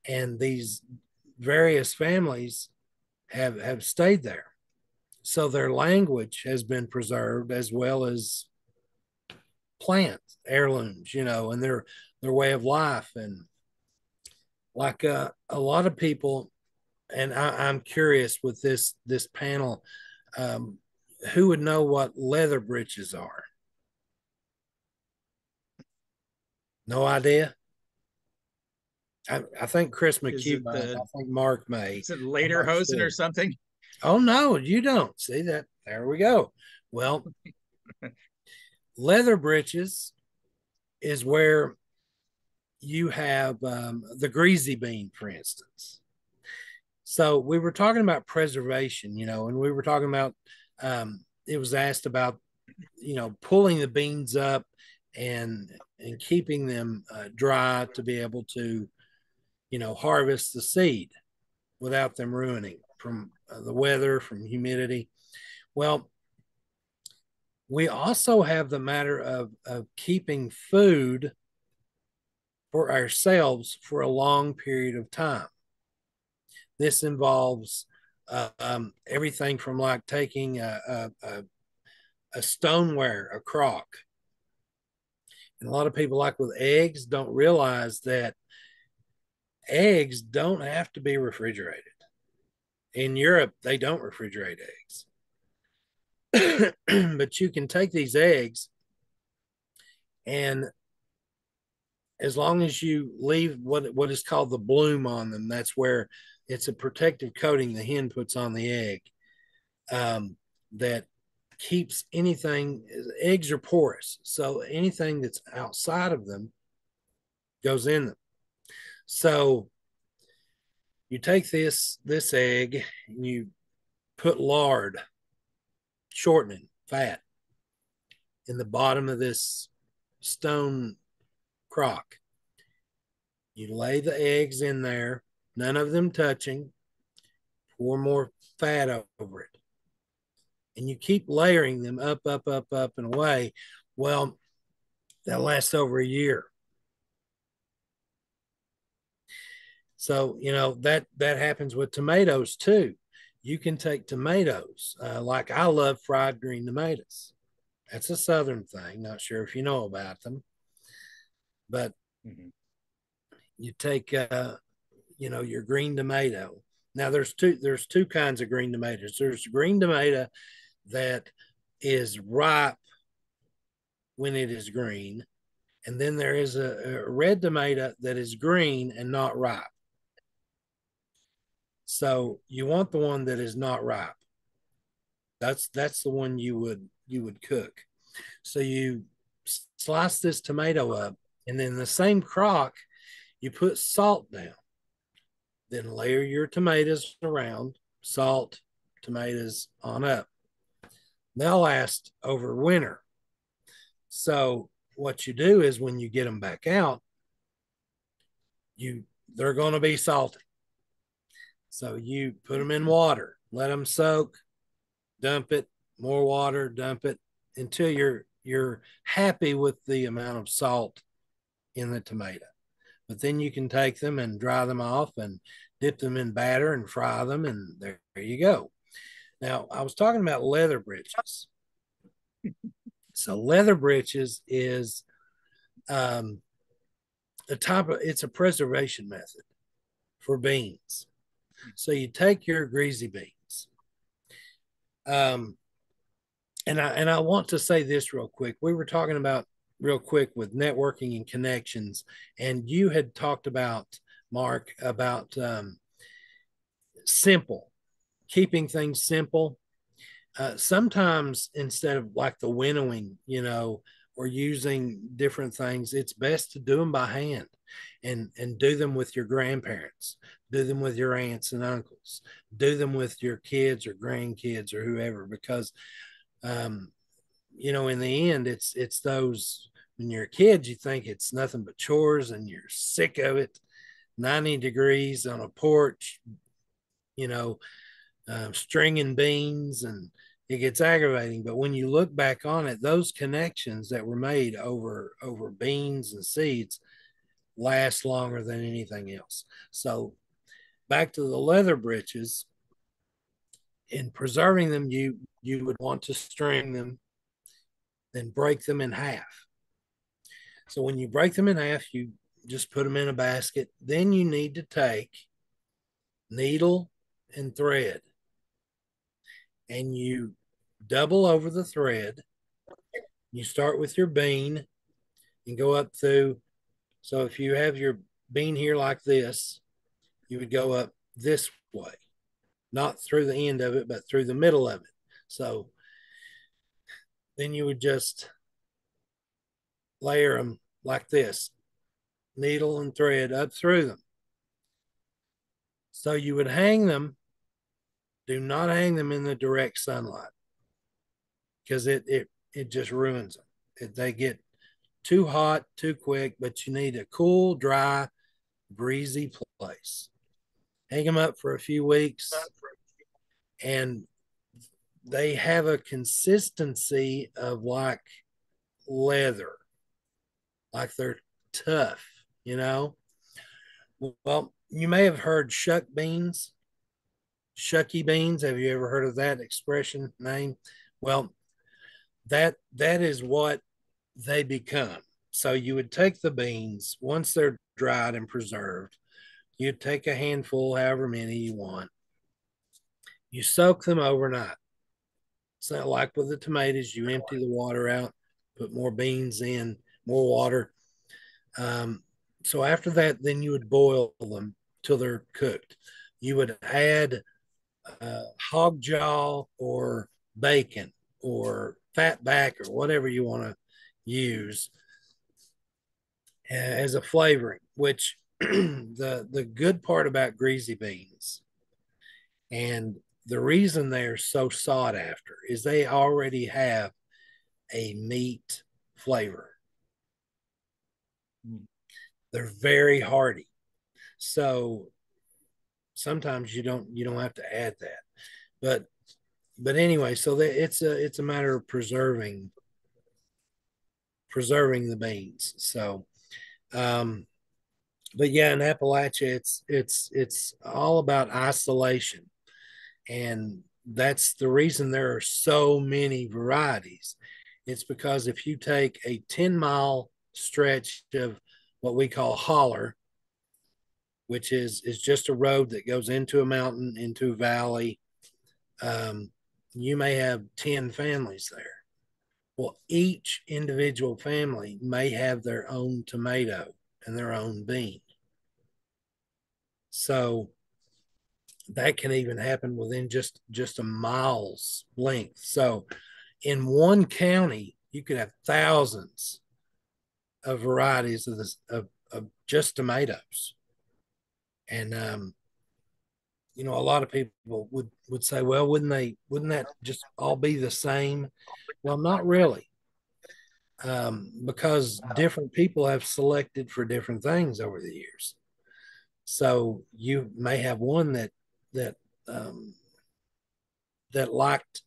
and these various families have have stayed there. So their language has been preserved as well as plants heirlooms, you know, and their their way of life. And like uh, a lot of people and I, am curious with this this panel um, who would know what leather breeches are? No idea I, I think Chris McHugh, the, I think Mark may. Is it lederhosen or something? Oh no, you don't see that. There we go. Well, leather breeches is where you have um, the greasy bean, for instance. So we were talking about preservation, you know, and we were talking about um, it was asked about, you know, pulling the beans up and and keeping them uh, dry to be able to, you know, harvest the seed without them ruining from uh, the weather, from humidity. Well, we also have the matter of, of keeping food for ourselves for a long period of time. This involves uh, um, everything from like taking a, a, a, a stoneware, a crock. And a lot of people, like with eggs, don't realize that eggs don't have to be refrigerated. In Europe, they don't refrigerate eggs. but you can take these eggs and as long as you leave what what is called the bloom on them, that's where it's a protective coating the hen puts on the egg um, that keeps anything. Eggs are porous, so anything that's outside of them goes in them. So you take this this egg and you put lard, shortening fat, in the bottom of this stone crock. You lay the eggs in there, none of them touching, pour more fat over it. And you keep layering them up, up, up, up, and away. Well, that lasts over a year. So you know that that happens with tomatoes too. You can take tomatoes, uh, like I love fried green tomatoes. That's a southern thing. Not sure if you know about them. But mm-hmm. you take, uh, you know, your green tomato. Now there's two there's two kinds of green tomatoes. There's green tomato that is ripe when it is green, and then there is a, a red tomato that is green and not ripe. So you want the one that is not ripe. That's that's the one you would you would cook. So you slice this tomato up, and then the same crock, you put salt down. Then layer your tomatoes around, salt, tomatoes on up. They'll last over winter. So what you do is when you get them back out, you they're going to be salty. So you put them in water, let them soak, dump it, more water, dump it until you're you're happy with the amount of salt in the tomato. But then you can take them and dry them off and dip them in batter and fry them, and there, there you go. Now, I was talking about leather britches. so, leather britches is um, a type of it's a preservation method for beans. So you take your greasy beans. Um, and I and I want to say this real quick. We were talking about real quick with networking and connections, and you had talked about Mark about um, simple, keeping things simple. Uh, sometimes instead of like the winnowing, you know, or using different things, it's best to do them by hand and and do them with your grandparents do them with your aunts and uncles do them with your kids or grandkids or whoever because um you know in the end it's it's those when you're a kid you think it's nothing but chores and you're sick of it 90 degrees on a porch you know uh, stringing beans and it gets aggravating but when you look back on it those connections that were made over over beans and seeds last longer than anything else. So back to the leather breeches, in preserving them, you you would want to string them, then break them in half. So when you break them in half, you just put them in a basket. Then you need to take needle and thread, and you double over the thread. You start with your bean and go up through so if you have your bean here like this, you would go up this way, not through the end of it, but through the middle of it. So then you would just layer them like this, needle and thread up through them. So you would hang them. Do not hang them in the direct sunlight because it it it just ruins them. It, they get too hot, too quick, but you need a cool, dry, breezy place. Hang them up for a few weeks, and they have a consistency of like leather, like they're tough, you know. Well, you may have heard shuck beans, shucky beans. Have you ever heard of that expression name? Well, that that is what they become. So you would take the beans once they're dried and preserved. You'd take a handful, however many you want. You soak them overnight. So, like with the tomatoes, you empty the water out, put more beans in, more water. Um, so after that, then you would boil them till they're cooked. You would add uh, hog jaw or bacon or fat back or whatever you want to use as a flavoring, which the the good part about greasy beans and the reason they're so sought after is they already have a meat flavor. Mm. They're very hearty. So sometimes you don't you don't have to add that. But but anyway, so they, it's a it's a matter of preserving preserving the beans. So, um, but yeah, in Appalachia, it's it's it's all about isolation, and that's the reason there are so many varieties. It's because if you take a ten mile stretch of what we call holler, which is is just a road that goes into a mountain, into a valley, um, you may have ten families there. Well, each individual family may have their own tomato and their own bean. So that can even happen within just just a mile's length. So in one county, you could have thousands of varieties of this of, of just tomatoes. And um, you know, a lot of people would would say, well, wouldn't they wouldn't that just all be the same? Well, not really. Um, because different people have selected for different things over the years. So you may have one that that um, that liked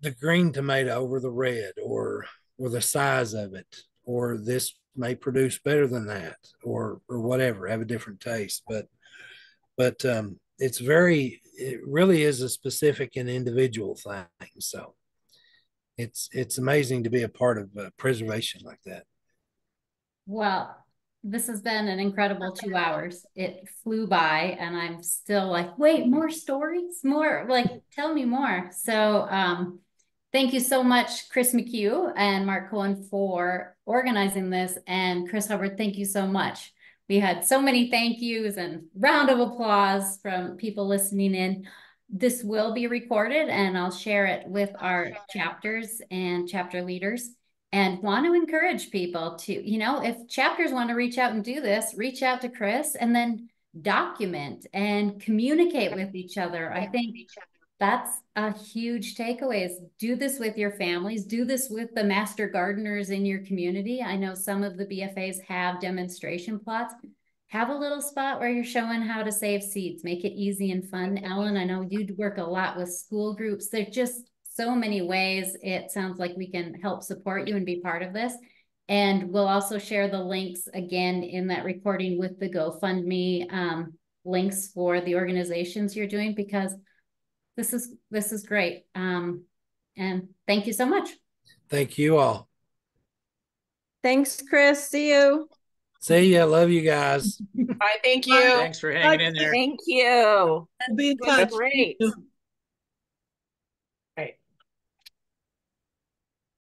the green tomato over the red, or or the size of it, or this may produce better than that, or or whatever, have a different taste. But but um, it's very, it really is a specific and individual thing. So it's it's amazing to be a part of uh, preservation like that. Well, this has been an incredible two hours. It flew by and I'm still like, wait, more stories, more like, tell me more. So, um, thank you so much, Chris McHugh and Mark Cohen for organizing this. And Kris Hubbard, thank you so much. We had so many thank yous and round of applause from people listening in. This will be recorded and I'll share it with our chapters and chapter leaders and want to encourage people to, you know, if chapters want to reach out and do this, reach out to Kris and then document and communicate with each other. I think that's a huge takeaway is do this with your families, do this with the master gardeners in your community. I know some of the BFAs have demonstration plots. Have a little spot where you're showing how to save seeds, make it easy and fun. Ellen, I know you'd work a lot with school groups. There's just so many ways it sounds like we can help support you and be part of this. And we'll also share the links again in that recording with the GoFundMe um, links for the organizations you're doing because this is this is great. Um, and thank you so much. Thank you all. Thanks, Kris. See you. See ya. Love you guys. Bye, thank you. Thanks for hanging in there. Thank you. Be in touch. Great.